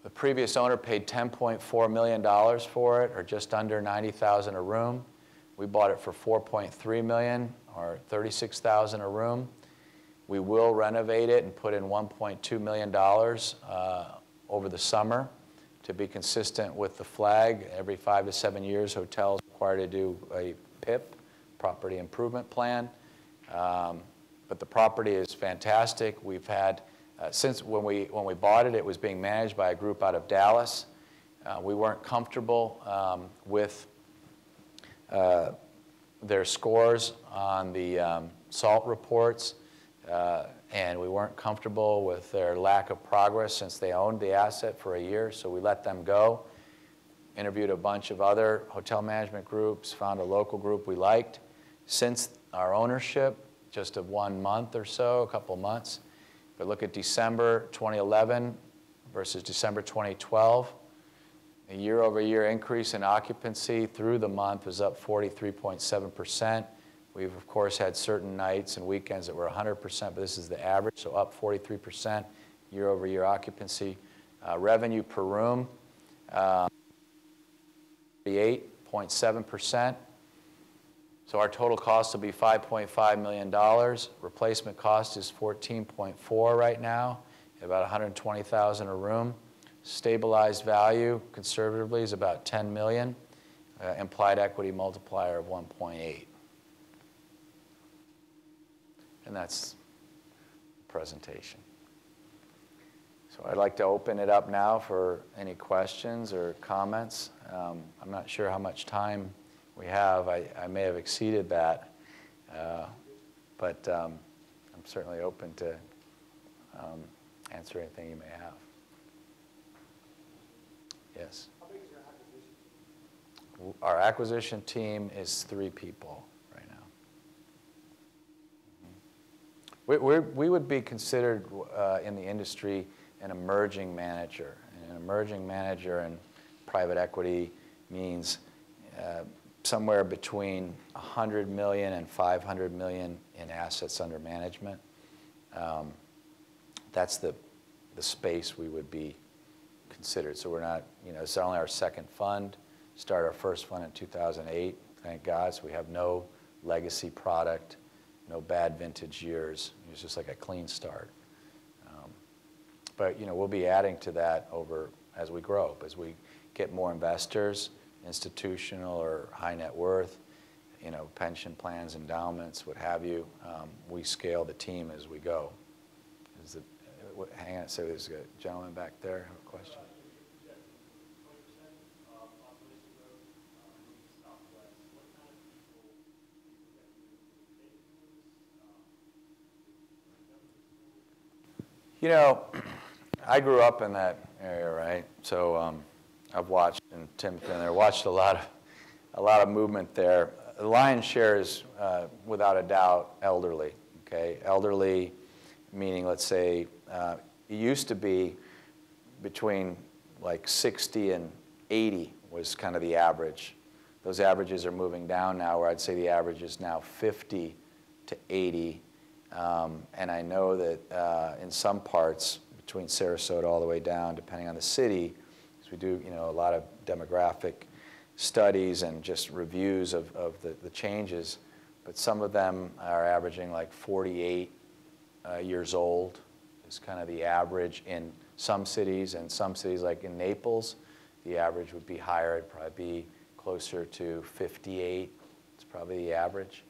The previous owner paid $10.4 million for it, or just under 90000 a room. We bought it for 4.3 million, or 36,000 a room. We will renovate it and put in $1.2 million uh, over the summer to be consistent with the flag. Every five to seven years, hotels are required to do a PIP, Property Improvement Plan. Um, but the property is fantastic. We've had uh, since when we, when we bought it, it was being managed by a group out of Dallas. Uh, we weren't comfortable um, with uh, their scores on the um, SALT reports, uh, and we weren't comfortable with their lack of progress since they owned the asset for a year, so we let them go. Interviewed a bunch of other hotel management groups, found a local group we liked. Since our ownership, just of one month or so, a couple months, but look at December 2011 versus December 2012. A year over year increase in occupancy through the month was up 43.7%. We've, of course, had certain nights and weekends that were 100%, but this is the average, so up 43% year over year occupancy. Uh, revenue per room, uh, 38.7%. So our total cost will be $5.5 million. Replacement cost is 14.4 right now, about 120,000 a room. Stabilized value, conservatively, is about 10 million. Uh, implied equity multiplier of 1.8. And that's the presentation. So I'd like to open it up now for any questions or comments. Um, I'm not sure how much time we have. I, I may have exceeded that, uh, but um, I'm certainly open to um, answer anything you may have. Yes? Our acquisition team is three people right now. Mm-hmm. We, we would be considered uh, in the industry an emerging manager. An emerging manager in private equity means uh, somewhere between 100 million and 500 million in assets under management. Um, that's the, the space we would be considered. So we're not, you know, it's only our second fund. Started our first fund in 2008, thank God. So we have no legacy product, no bad vintage years. It's just like a clean start. Um, but, you know, we'll be adding to that over as we grow, as we get more investors institutional or high net worth, you know, pension plans, endowments, what have you. Um, we scale the team as we go. Is it, uh, hang on, so there's a gentleman back there, have a question. You know, I grew up in that area, right? So um, I've watched, and Tim's been there, watched a lot of, a lot of movement there. The lion's share is, uh, without a doubt, elderly. Okay, elderly, meaning let's say uh, it used to be between like 60 and 80 was kind of the average. Those averages are moving down now, where I'd say the average is now 50 to 80. Um, and I know that uh, in some parts, between Sarasota all the way down, depending on the city, because we do, you know, a lot of demographic studies and just reviews of, of the, the changes. But some of them are averaging like 48 uh, years old is kind of the average in some cities. And some cities like in Naples, the average would be higher. It'd probably be closer to 58. It's probably the average.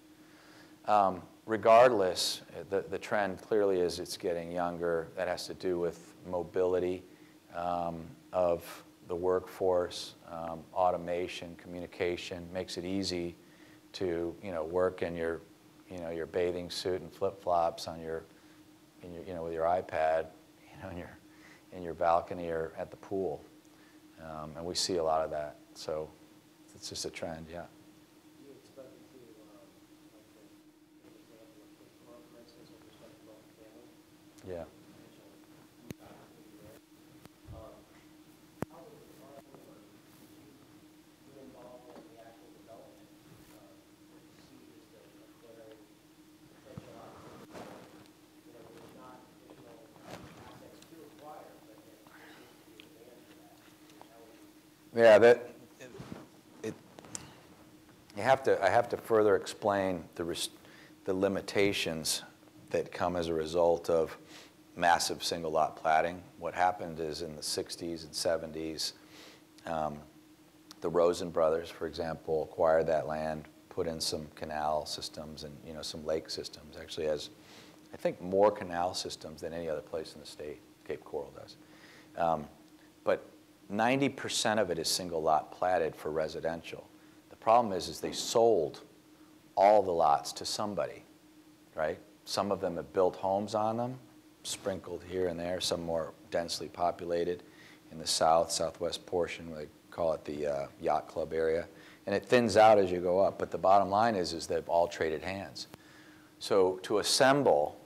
Um, regardless, the, the trend clearly is it's getting younger. That has to do with mobility um, of the workforce, um, automation, communication, makes it easy to you know work in your you know your bathing suit and flip flops on your in your you know with your iPad you know in your in your balcony or at the pool, um, and we see a lot of that. So it's just a trend, yeah. Yeah. Yeah, that, it, you have to, I have to further explain the, the limitations that come as a result of massive single lot platting. What happened is in the 60s and 70s, um, the Rosen brothers, for example, acquired that land, put in some canal systems and, you know, some lake systems. Actually has, I think, more canal systems than any other place in the state, Cape Coral does. Um, but 90% of it is single lot platted for residential. The problem is, is they sold all the lots to somebody, right? Some of them have built homes on them, sprinkled here and there, some more densely populated in the south, southwest portion, they call it the uh, yacht club area. And it thins out as you go up, but the bottom line is, is they've all traded hands. So to assemble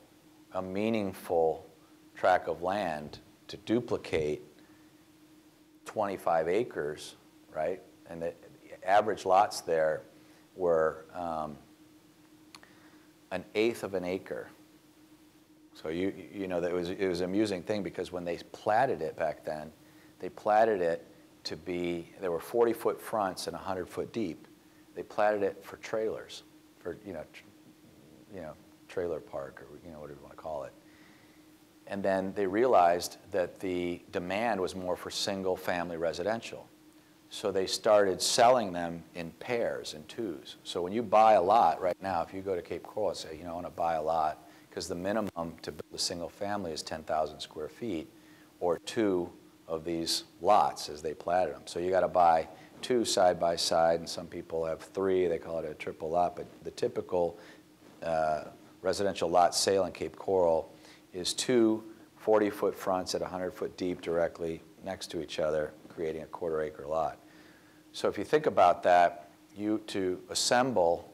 a meaningful tract of land to duplicate 25 acres, right? And the average lots there were um, an eighth of an acre. So you, you know, that was, it was an amusing thing because when they platted it back then, they platted it to be, there were 40-foot fronts and 100-foot deep. They platted it for trailers, for, you know, you know, trailer park or, you know, whatever you want to call it. And then they realized that the demand was more for single-family residential. So they started selling them in pairs and twos. So when you buy a lot right now, if you go to Cape Coral and say, you know, I want to buy a lot, because the minimum to build a single family is 10,000 square feet, or two of these lots as they platted them. So you got to buy two side by side, and some people have three. They call it a triple lot. But the typical uh, residential lot sale in Cape Coral is two 40-foot fronts at 100-foot deep directly next to each other, creating a quarter acre lot. So if you think about that, you to assemble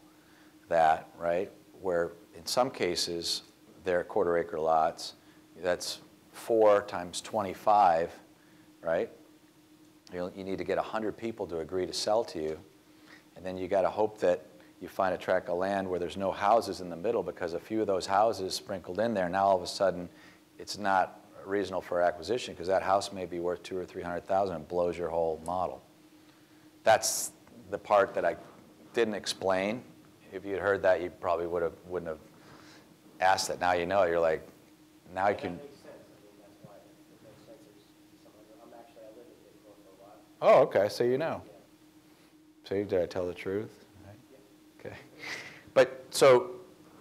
that, right, where in some cases they're quarter acre lots, that's four times 25, right? You, you need to get 100 people to agree to sell to you. And then you got to hope that you find a tract of land where there's no houses in the middle because a few of those houses sprinkled in there, now all of a sudden it's not reasonable for acquisition because that house may be worth two or 300,000 and blows your whole model. That's the part that I didn't explain. If you'd heard that, you probably would have, wouldn't have asked that. Now you know, you're like, now you can. Oh, okay, so you know. So did I tell the truth? Okay. But so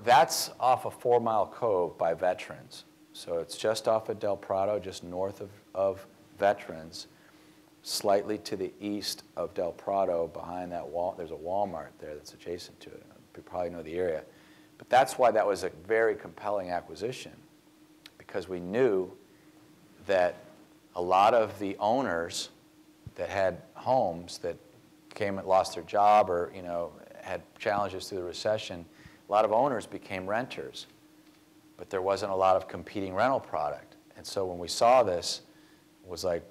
that's off of Four Mile Cove by Veterans. So it's just off of Del Prado, just north of, of Veterans, slightly to the east of Del Prado, behind that wall. There's a Walmart there that's adjacent to it. You probably know the area. But that's why that was a very compelling acquisition, because we knew that a lot of the owners that had homes that came and lost their job or you know had challenges through the recession, a lot of owners became renters, but there wasn't a lot of competing rental product. And so when we saw this, it was like,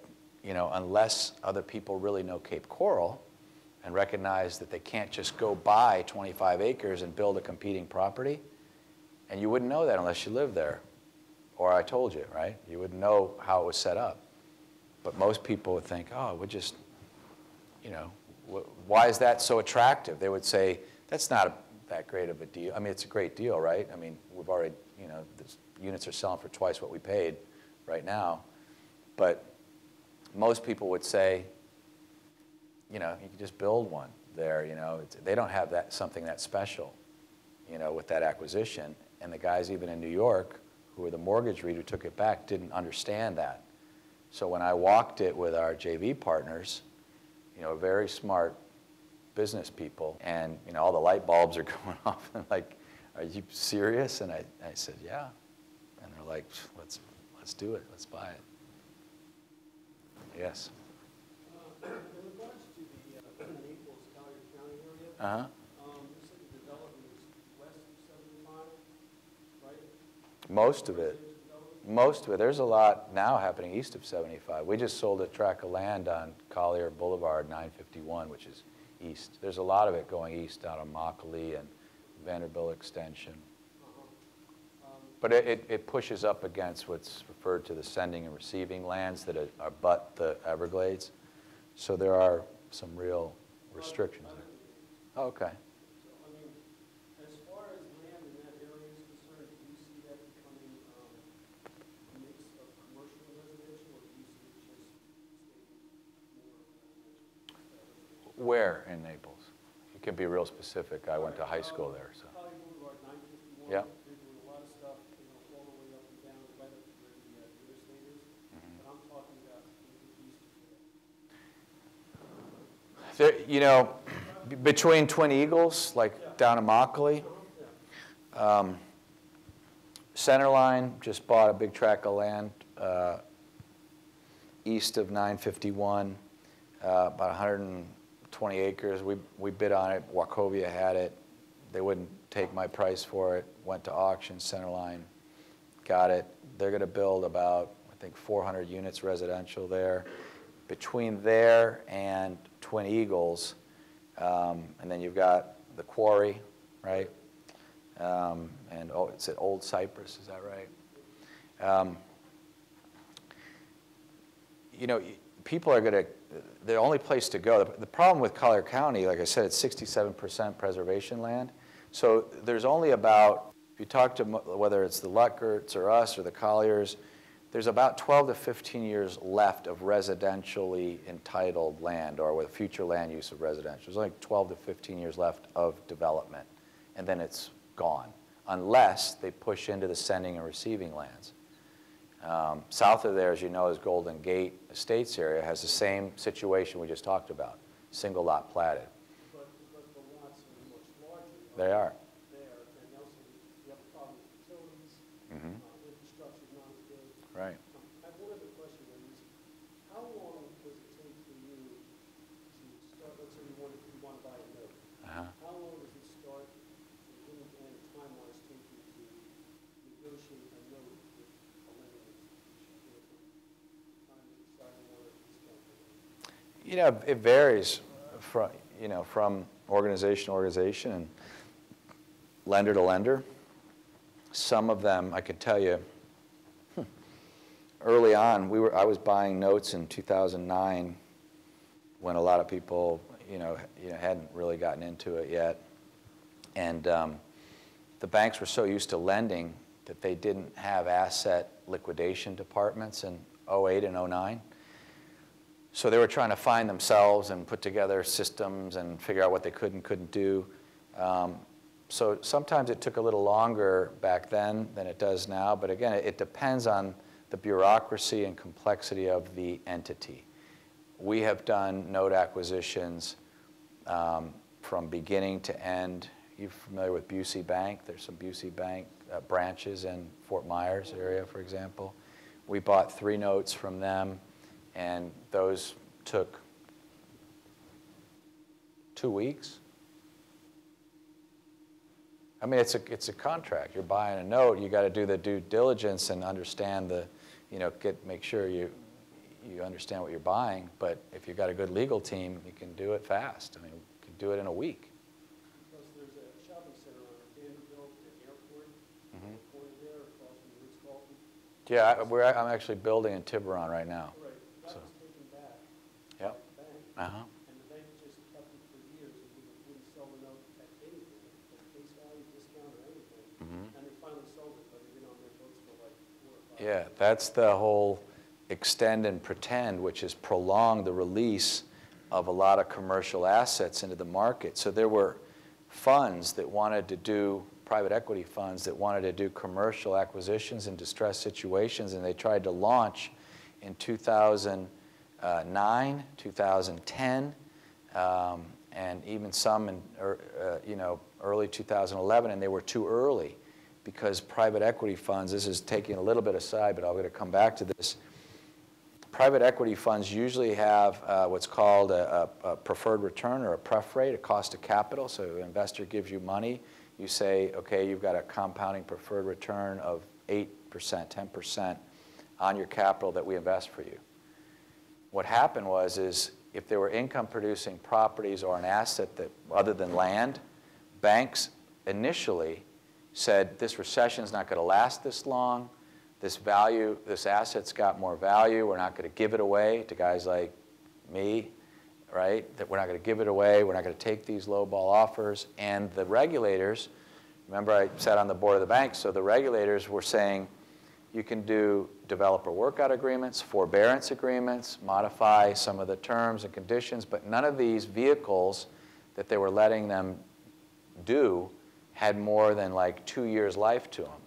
you know, unless other people really know Cape Coral and recognize that they can't just go buy 25 acres and build a competing property, and you wouldn't know that unless you lived there, or I told you, right? You wouldn't know how it was set up. But most people would think, oh, we're just, you know, why is that so attractive? They would say, that's not a, that great of a deal. I mean, it's a great deal, right? I mean, we've already, you know, the units are selling for twice what we paid right now. But most people would say, you know, you can just build one there, you know. They don't have that something that special, you know, with that acquisition. And the guys even in New York, who were the mortgage who took it back, didn't understand that. So when I walked it with our JV partners, you know, very smart business people, and you know, all the light bulbs are going off, and like, are you serious? And I, I said, yeah. And they're like, let's, let's do it, let's buy it. Yes. Uh, in regards to the uh, Naples, Collier County area, Uh-huh. um, you said the development is west of 75, right? Most of it. Most of it. There's a lot now happening east of 75. We just sold a tract of land on Collier Boulevard 951, which is east. There's a lot of it going east out of Immokalee and Vanderbilt Extension. But it, it, pushes up against what's referred to the sending and receiving lands that are, but the Everglades. So there are some real restrictions there. Oh, Okay. So, I mean, as far as land in that area is concerned, do you see that becoming, um, a mix of commercial and residential, or do you see it just staying more? Where in Naples? Can be real specific. I went to high school there, so. Collier Boulevard, nine fifty-one. Yep. They're doing a lot of stuff, you know, all the way up and down, right up to where the, real estate is. But I'm talking about, if it used to be. There, you know, between Twin Eagles, like down in Immokalee, um, Centerline just bought a big tract of land uh, east of 951, uh, about 120 acres. We, we bid on it. Wachovia had it. They wouldn't take my price for it. Went to auction. Centerline got it. They're going to build about, I think, 400 units residential there. Between there and Twin Eagles, um, and then you've got the quarry, right? Um, and oh, it's at Old Cypress, is that right? Um, you know, people are going to, the only place to go, the, problem with Collier County, like I said, it's 67% preservation land. So there's only about, if you talk to, whether it's the Lutgerts or us or the Colliers, there's about 12 to 15 years left of residentially entitled land or with future land use of residential. There's only 12 to 15 years left of development, and then it's gone, unless they push into the sending and receiving lands. Um, South of there, as you know, is Golden Gate Estates area, has the same situation we just talked about, single lot platted. But, but the lots are much larger. They are. There, and also you have a problem with utilities, Mhm. uh, infrastructure's not as good. Right. Um, I have one other question, and is, how long does it take for you to start, let's say you want, you want to buy a note? Uh-huh. How long does it start, and and time-wise take you to negotiate a note with a lending institution? You know, from Time to decide on whether to discount it. You know, it varies from, you know, from organization to organization and lender to lender. Some of them, I can tell you, hmm, early on, we were, I was buying notes in 2009 when a lot of people, you know, you know hadn't really gotten into it yet. And um, the banks were so used to lending that they didn't have asset liquidation departments in 08 and 09. So they were trying to find themselves and put together systems and figure out what they could and couldn't do. Um, so sometimes it took a little longer back then than it does now, but again, it depends on the bureaucracy and complexity of the entity. We have done note acquisitions um, from beginning to end. You're familiar with Busey Bank? There's some Busey Bank uh, branches in Fort Myers area, for example. We bought three notes from them, and those took two weeks. I mean, it's a, it's a contract. You're buying a note. You got to do the due diligence and understand the, you know, get, make sure you, you understand what you're buying. But if you've got a good legal team, you can do it fast. I mean, you can do it in a week. Because there's a shopping center Vanderbilt and Airport, Mhm. corner there, across from Ritz-Carlton. Yeah, I, we're, I'm actually building in Tiburon right now. Right, that So- was taken back Yep. by the bank, Uh-huh. and the bank just kept it for years and wouldn't, sell the note at anything, at face value, discount, or anything. Mhm. And they finally sold it, but they've been on their books for like four or five. Yeah, that's the whole extend and pretend, which is prolong the release of a lot of commercial assets into the market. So there were funds that wanted to do, private equity funds that wanted to do commercial acquisitions in distressed situations, and they tried to launch in 2009, 2010, um, and even some in, er, uh, you know, early 2011, and they were too early because private equity funds, this is taking a little bit aside, but I'm going to come back to this. Private equity funds usually have uh, what's called a, a, preferred return or a pref rate, a cost of capital. So an investor gives you money. You say, okay, you've got a compounding preferred return of 8%, 10% on your capital that we invest for you. What happened was is if there were income producing properties or an asset that other than land, banks initially said this recession's not going to last this long. This value, this asset's got more value. We're not going to give it away to guys like me right? That we're not going to give it away, we're not going to take these low ball offers. And the regulators, remember I sat on the board of the bank, so the regulators were saying you can do developer workout agreements, forbearance agreements, modify some of the terms and conditions, but none of these vehicles that they were letting them do had more than like two years life to them.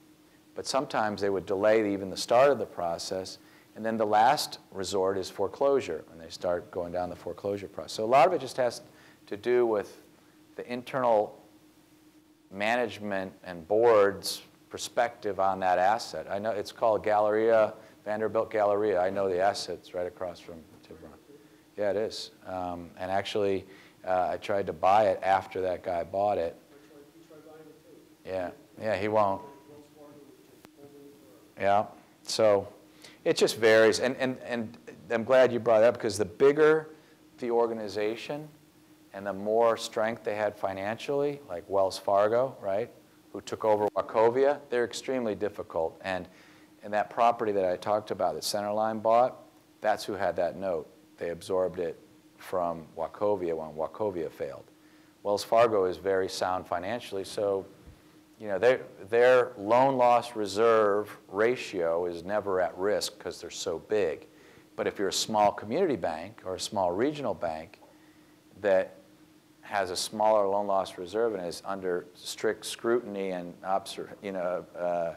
But sometimes they would delay even the start of the process. And then the last resort is foreclosure, and they start going down the foreclosure process. So a lot of it just has to do with the internal management and board's perspective on that asset. I know it's called Galleria, Vanderbilt Galleria. I know the assets right across from Tiburon. Yeah, it is. Um, and actually, uh, I tried to buy it after that guy bought it. Yeah, yeah, he won't. Yeah, so it just varies. And, and, and I'm glad you brought it up because the bigger the organization and the more strength they had financially, like Wells Fargo, right, who took over Wachovia, they're extremely difficult. And, and that property that I talked about that Centerline bought, that's who had that note. They absorbed it from Wachovia when Wachovia failed. Wells Fargo is very sound financially, so you know, their, their loan loss reserve ratio is never at risk because they're so big. But if you're a small community bank or a small regional bank that has a smaller loan loss reserve and is under strict scrutiny and you know, uh,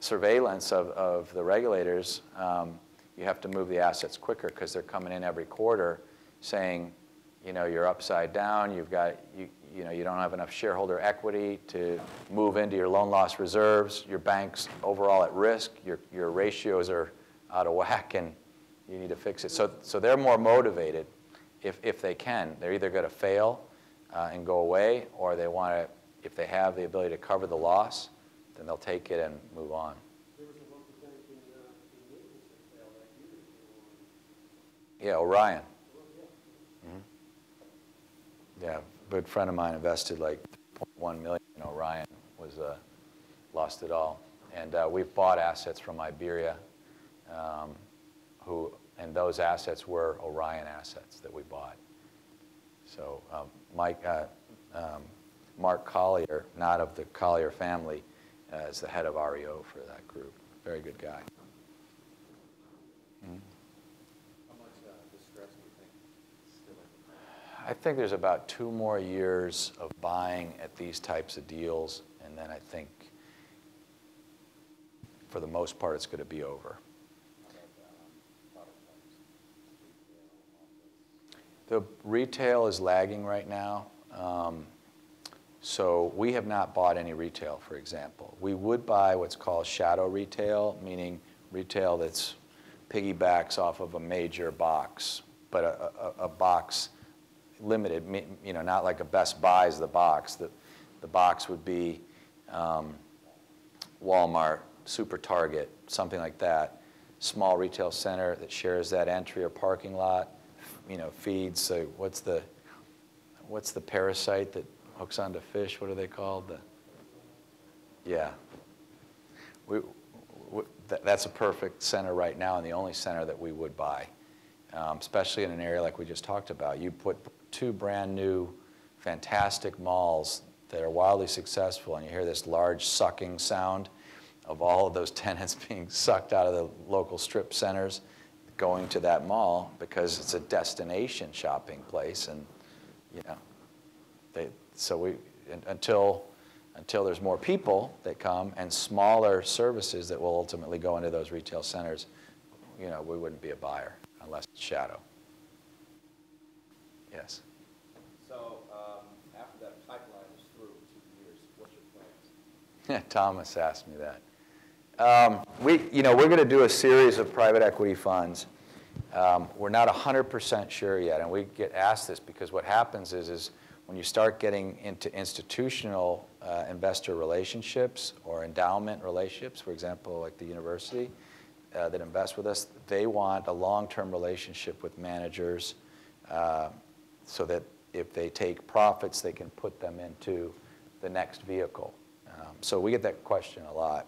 surveillance of, of the regulators, um, you have to move the assets quicker because they're coming in every quarter saying, you know, you're upside down, you've got, you, you know, you don't have enough shareholder equity to move into your loan loss reserves, your bank's overall at risk, your, your ratios are out of whack and you need to fix it. So, so they're more motivated if, if they can. They're either going to fail uh, and go away or they want to, if they have the ability to cover the loss, then they'll take it and move on. Yeah, Orion. Mm -hmm. Yeah, good friend of mine invested like 1 million in Orion, was uh, lost it all. And uh, we've bought assets from Iberia, um, who, and those assets were Orion assets that we bought. So um, Mike, uh, um, Mark Collier, not of the Collier family, uh, is the head of REO for that group. Very good guy. Mm -hmm. I think there's about two more years of buying at these types of deals, and then I think for the most part it's going to be over. The retail is lagging right now. Um, so we have not bought any retail, for example. We would buy what's called shadow retail, meaning retail that's piggybacks off of a major box, but a, a, a box limited, you know, not like a Best Buy's the box. The, the box would be um, Walmart, Super Target, something like that. Small retail center that shares that entry or parking lot, you know, feeds. So what's the, what's the parasite that hooks onto fish? What are they called? The, yeah. We, we, that's a perfect center right now and the only center that we would buy, um, especially in an area like we just talked about. You put two brand new, fantastic malls that are wildly successful, and you hear this large sucking sound of all of those tenants being sucked out of the local strip centers going to that mall because it's a destination shopping place and you know they so we until until there's more people that come and smaller services that will ultimately go into those retail centers you know we wouldn't be a buyer unless it's shadow Yes. So um, after that pipeline is through two years, what's your plans? Thomas asked me that. Um, we, you know, we're going to do a series of private equity funds. Um, we're not 100% sure yet, and we get asked this because what happens is, is when you start getting into institutional uh, investor relationships or endowment relationships, for example, like the university uh, that invest with us, they want a long-term relationship with managers, uh, so that if they take profits, they can put them into the next vehicle. Um, so we get that question a lot.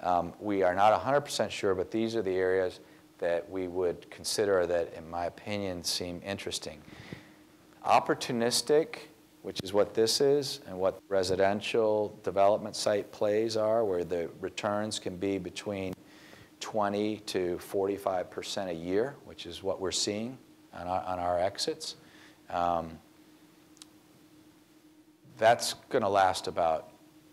Um, we are not 100% sure, but these are the areas that we would consider that, in my opinion, seem interesting. Opportunistic, which is what this is, and what residential development site plays are, where the returns can be between 20 to 45% a year, which is what we're seeing on our, on our exits. Um, that's going to last about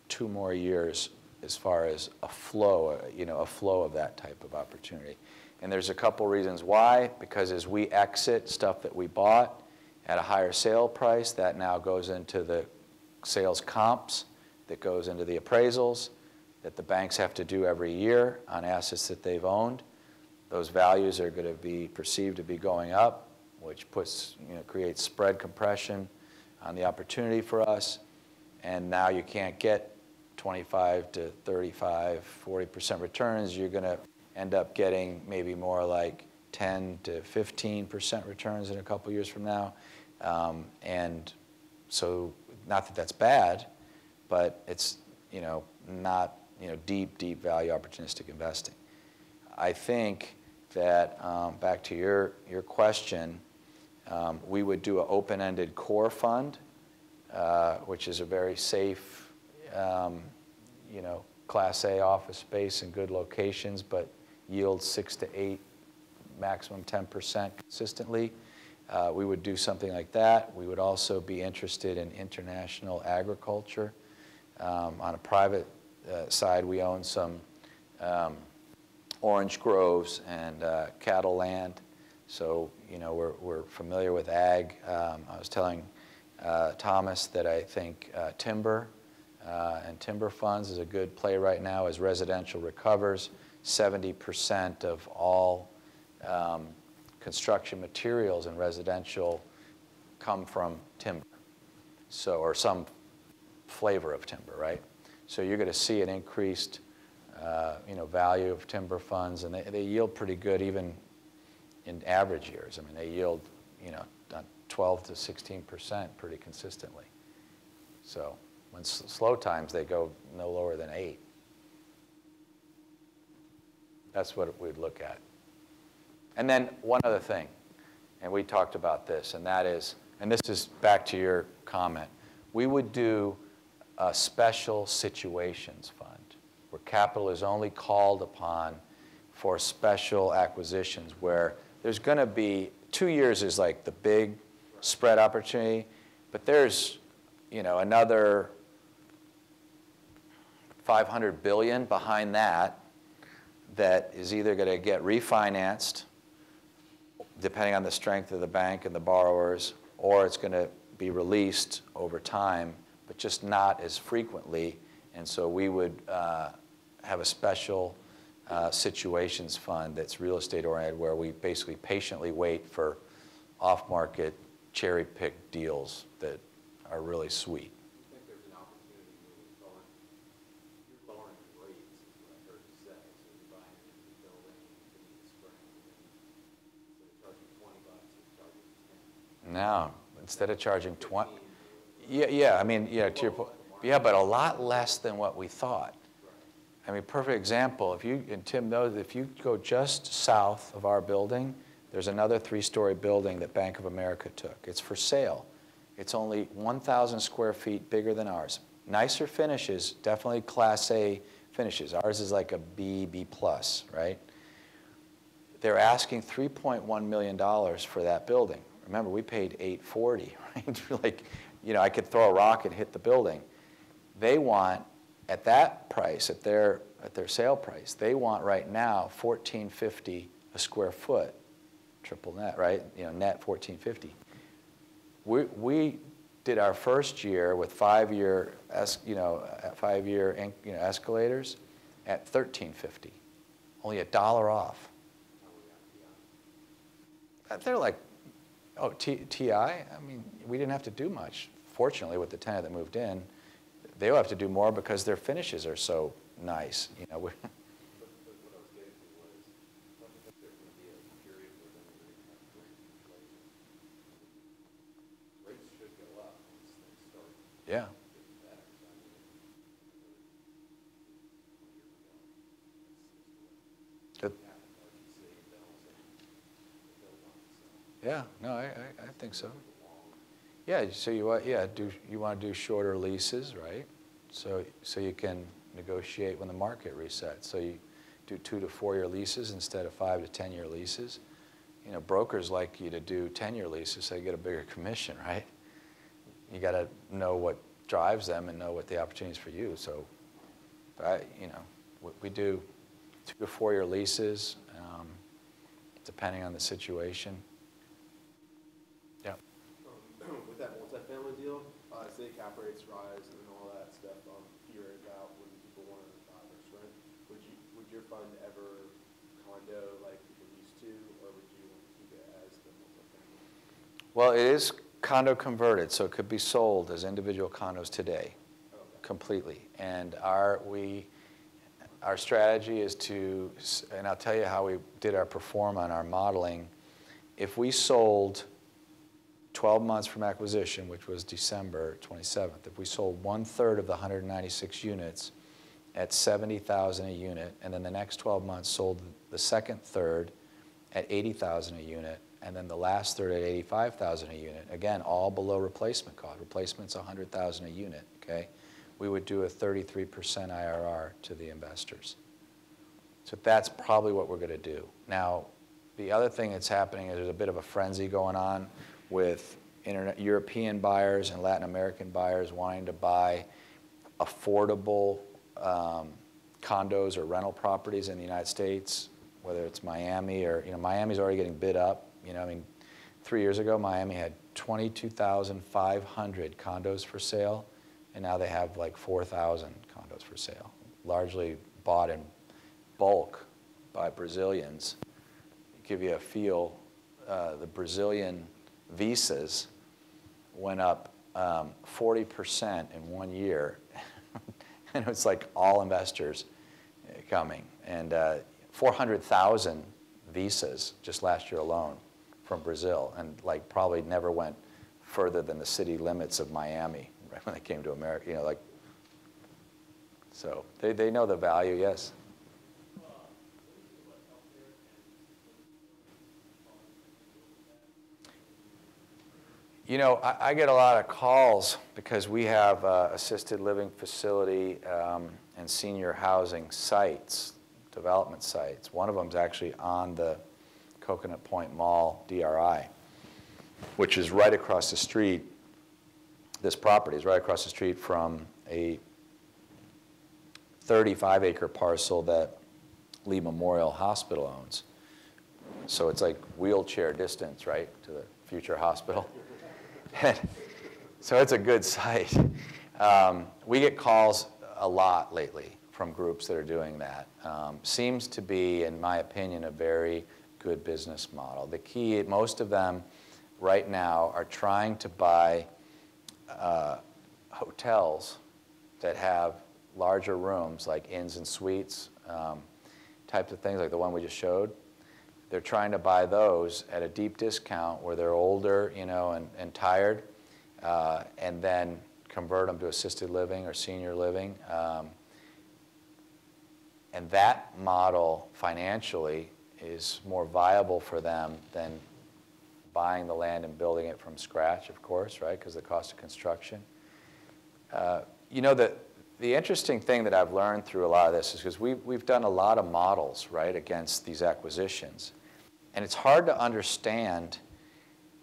two more years as far as a flow, uh, you know, a flow of that type of opportunity. And there's a couple reasons why, because as we exit stuff that we bought at a higher sale price, that now goes into the sales comps, that goes into the appraisals, that the banks have to do every year on assets that they've owned. Those values are going to be perceived to be going up, which puts, you know, creates spread compression on the opportunity for us. And now you can't get 25 to 35, 40% returns. You're going to end up getting maybe more like 10 to 15% returns in a couple years from now. Um, and so, not that that's bad, but it's you know not you know deep, deep value opportunistic investing. I think that um, back to your your question, um, we would do an open-ended core fund, uh, which is a very safe, um, you know, Class A office space in good locations, but yields six to eight, maximum 10% consistently. Uh, we would do something like that. We would also be interested in international agriculture. Um, on a private uh, side, we own some um, orange groves and uh, cattle land. So, you know, we're, we're familiar with ag. Um, I was telling uh, Thomas that I think uh, timber uh, and timber funds is a good play right now as residential recovers. 70% of all um, construction materials in residential come from timber, so or some flavor of timber, right? So you're going to see an increased, uh, you know, value of timber funds, and they, they yield pretty good even in average years. I mean, they yield, you know, 12 to 16 percent pretty consistently. So when slow times, they go no lower than eight. That's what we'd look at. And then one other thing, and we talked about this, and that is, and this is back to your comment, we would do a special situations fund where capital is only called upon for special acquisitions where there's going to be two years is like the big spread opportunity, but there's you know another 500 billion behind that that is either going to get refinanced depending on the strength of the bank and the borrowers, or it's going to be released over time, but just not as frequently. And so we would uh, have a special uh, situations fund that's real estate oriented where we basically patiently wait for off market cherry pick deals that are really sweet. Now, instead of charging 20, yeah, yeah, I mean, yeah, to your point, yeah, but a lot less than what we thought. I mean, perfect example, if you, and Tim knows, if you go just south of our building, there's another three-story building that Bank of America took. It's for sale. It's only 1,000 square feet bigger than ours. Nicer finishes, definitely Class A finishes. Ours is like a B, B plus, right? They're asking $3.1 million for that building. Remember, we paid 840, right? like, you know, I could throw a rock and hit the building. They want, at that price, at their, at their sale price, they want right now 1450 a square foot, triple net, right? You know, net 1450. We, we did our first year with five-year, you know, uh, five-year you know, escalators at 1350, only a dollar off. Uh, they're like Oh, T, TI? I mean, we didn't have to do much, fortunately, with the tenant that moved in. They'll have to do more because their finishes are so nice. You know, Yeah, no, I, I, I think so. Yeah, so you want, yeah, do, you want to do shorter leases, right? So, so you can negotiate when the market resets. So you do two to four-year leases instead of five to 10-year leases. You know, brokers like you to do 10-year leases so you get a bigger commission, right? You got to know what drives them and know what the opportunities for you. So, I, you know, we, do two to four-year leases, um, depending on the situation. Yeah. Um, with that multifamily deal, uh, say cap rates rise and all that stuff, um, about when people want to buy versus rent, would you, would your fund ever condo like people used to, or would you want to keep it as the multifamily? Well, it is condo converted, so it could be sold as individual condos today, completely. And our, we, our strategy is to, and I'll tell you how we did our pro forma on our modeling. If we sold 12 months from acquisition, which was December 27th, if we sold one-third of the 196 units at 70,000 a unit, and then the next 12 months sold the second third at 80,000 a unit, and then the last third at 85,000 a unit, again, all below replacement cost. Replacement's 100,000 a unit, okay? We would do a 33% IRR to the investors. So that's probably what we're going to do. Now, the other thing that's happening is there's a bit of a frenzy going on with internet, European buyers and Latin American buyers wanting to buy affordable um, condos or rental properties in the United States, whether it's Miami or, you know, Miami's already getting bid up. You know, I mean, three years ago, Miami had 22,500 condos for sale, and now they have like 4,000 condos for sale, largely bought in bulk by Brazilians. Give you a feel, uh, the Brazilian visas went up um, 40% in one year. and it's like all investors uh, coming. And uh, 400,000 visas just last year alone from Brazil, and like probably never went further than the city limits of Miami right when they came to America. You know, like, so they, they know the value, yes. You know, I, I get a lot of calls because we have uh, assisted living facility um, and senior housing sites, development sites. One of them is actually on the Coconut Point Mall DRI, which is right across the street. This property is right across the street from a 35 acre parcel that Lee Memorial Hospital owns. So it's like wheelchair distance, right, to the future hospital. so it's a good site. Um, we get calls a lot lately from groups that are doing that. Um, seems to be, in my opinion, a very good business model. The key, most of them right now are trying to buy uh, hotels that have larger rooms like inns and suites, um, types of things like the one we just showed. They're trying to buy those at a deep discount where they're older, you know, and, and tired, uh, and then convert them to assisted living or senior living. Um, and that model financially is more viable for them than buying the land and building it from scratch, of course, right, because the cost of construction. Uh, you know, the, the interesting thing that I've learned through a lot of this is because we, we've done a lot of models, right, against these acquisitions. And it's hard to understand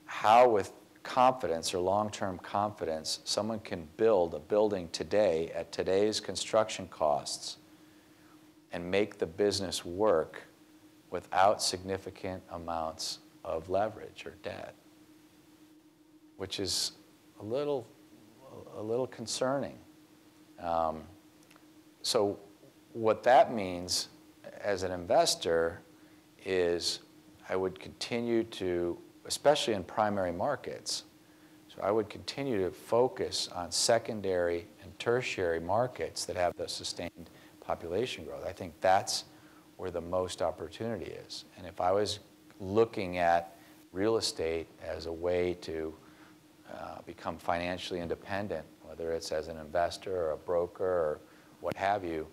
how, with confidence or long-term confidence, someone can build a building today at today's construction costs and make the business work without significant amounts of leverage or debt, which is a little, a little concerning. Um, so what that means as an investor is I would continue to, especially in primary markets, so I would continue to focus on secondary and tertiary markets that have the sustained population growth. I think that's where the most opportunity is. And if I was looking at real estate as a way to uh, become financially independent, whether it's as an investor or a broker or what have you,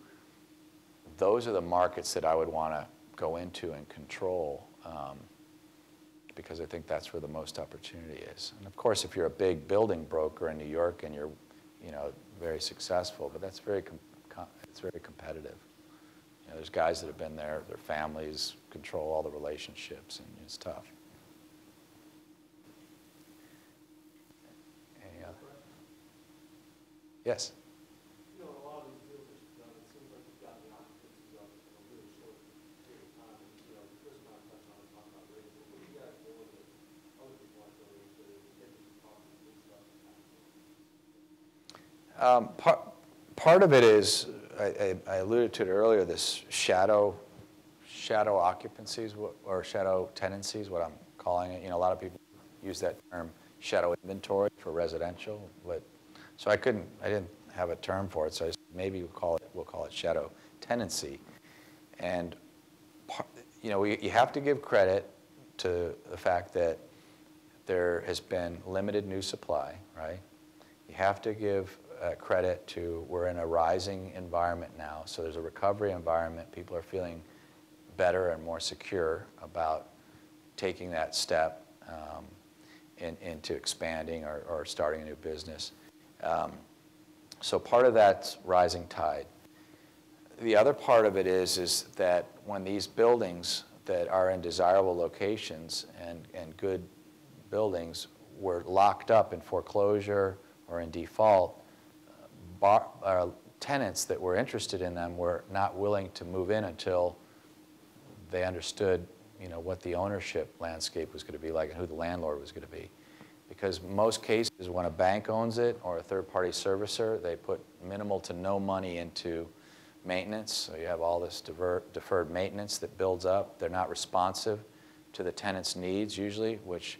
those are the markets that I would want to go into and control. Um, because I think that's where the most opportunity is. And of course, if you're a big building broker in New York and you're, you know, very successful, but that's very, it's very competitive. You know, there's guys that have been there, their families control all the relationships, and it's tough. Any other? Yes? You know, a lot of these deals are done, it seems like you've gotten the occupancies up in a really short period of time. And, You know, Chris and I touched on it, talking about rates, but what are you guys doing that other people aren't doing to get these properties leased up? Um, part, part of it is, I, I alluded to it earlier, this shadow, shadow occupancies, or shadow tenancies, what I'm calling it. You know, a lot of people use that term, shadow inventory for residential, but, so I couldn't, I didn't have a term for it, so maybe we'll call it, we'll call it shadow tenancy. And, you know, we, you have to give credit to the fact that there has been limited new supply, right? You have to give uh, credit to, we're in a rising environment now, so there's a recovery environment. People are feeling better and more secure about taking that step um, in, into expanding or, or starting a new business. Um, so part of that's rising tide. The other part of it is, is that when these buildings that are in desirable locations and, and good buildings were locked up in foreclosure or in default, bar, uh, tenants that were interested in them were not willing to move in until they understood, you know, what the ownership landscape was going to be like and who the landlord was going to be. Because most cases, when a bank owns it or a third-party servicer, they put minimal to no money into maintenance. So you have all this defer, deferred maintenance that builds up. They're not responsive to the tenant's needs usually, which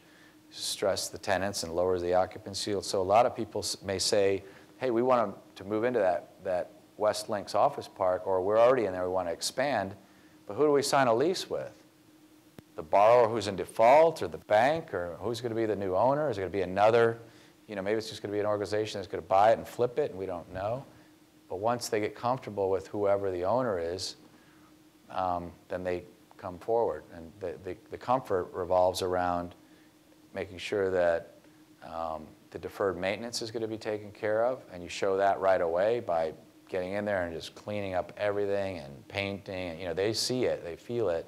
stress the tenants and lowers the occupancy. So a lot of people may say, hey, we want to move into that, that West Links office park, or we're already in there, we want to expand, but who do we sign a lease with? The borrower who's in default, or the bank, or who's going to be the new owner? Is it going to be another, you know, maybe it's just going to be an organization that's going to buy it and flip it, and we don't know. But once they get comfortable with whoever the owner is, um, then they come forward. And the, the, the comfort revolves around making sure that um, the deferred maintenance is going to be taken care of, and you show that right away by getting in there and just cleaning up everything and painting. You know, they see it, they feel it.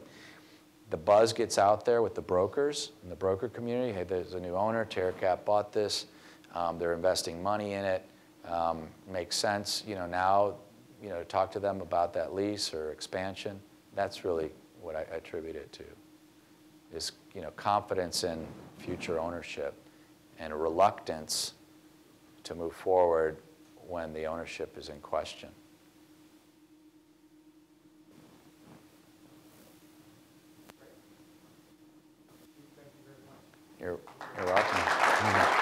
The buzz gets out there with the brokers and the broker community. Hey, there's a new owner. TerraCap bought this. Um, they're investing money in it. Um, makes sense, you know, now, you know, talk to them about that lease or expansion. That's really what I attribute it to. Is, you know, confidence in future ownership and a reluctance to move forward when the ownership is in question. You're, you're welcome. Thank you.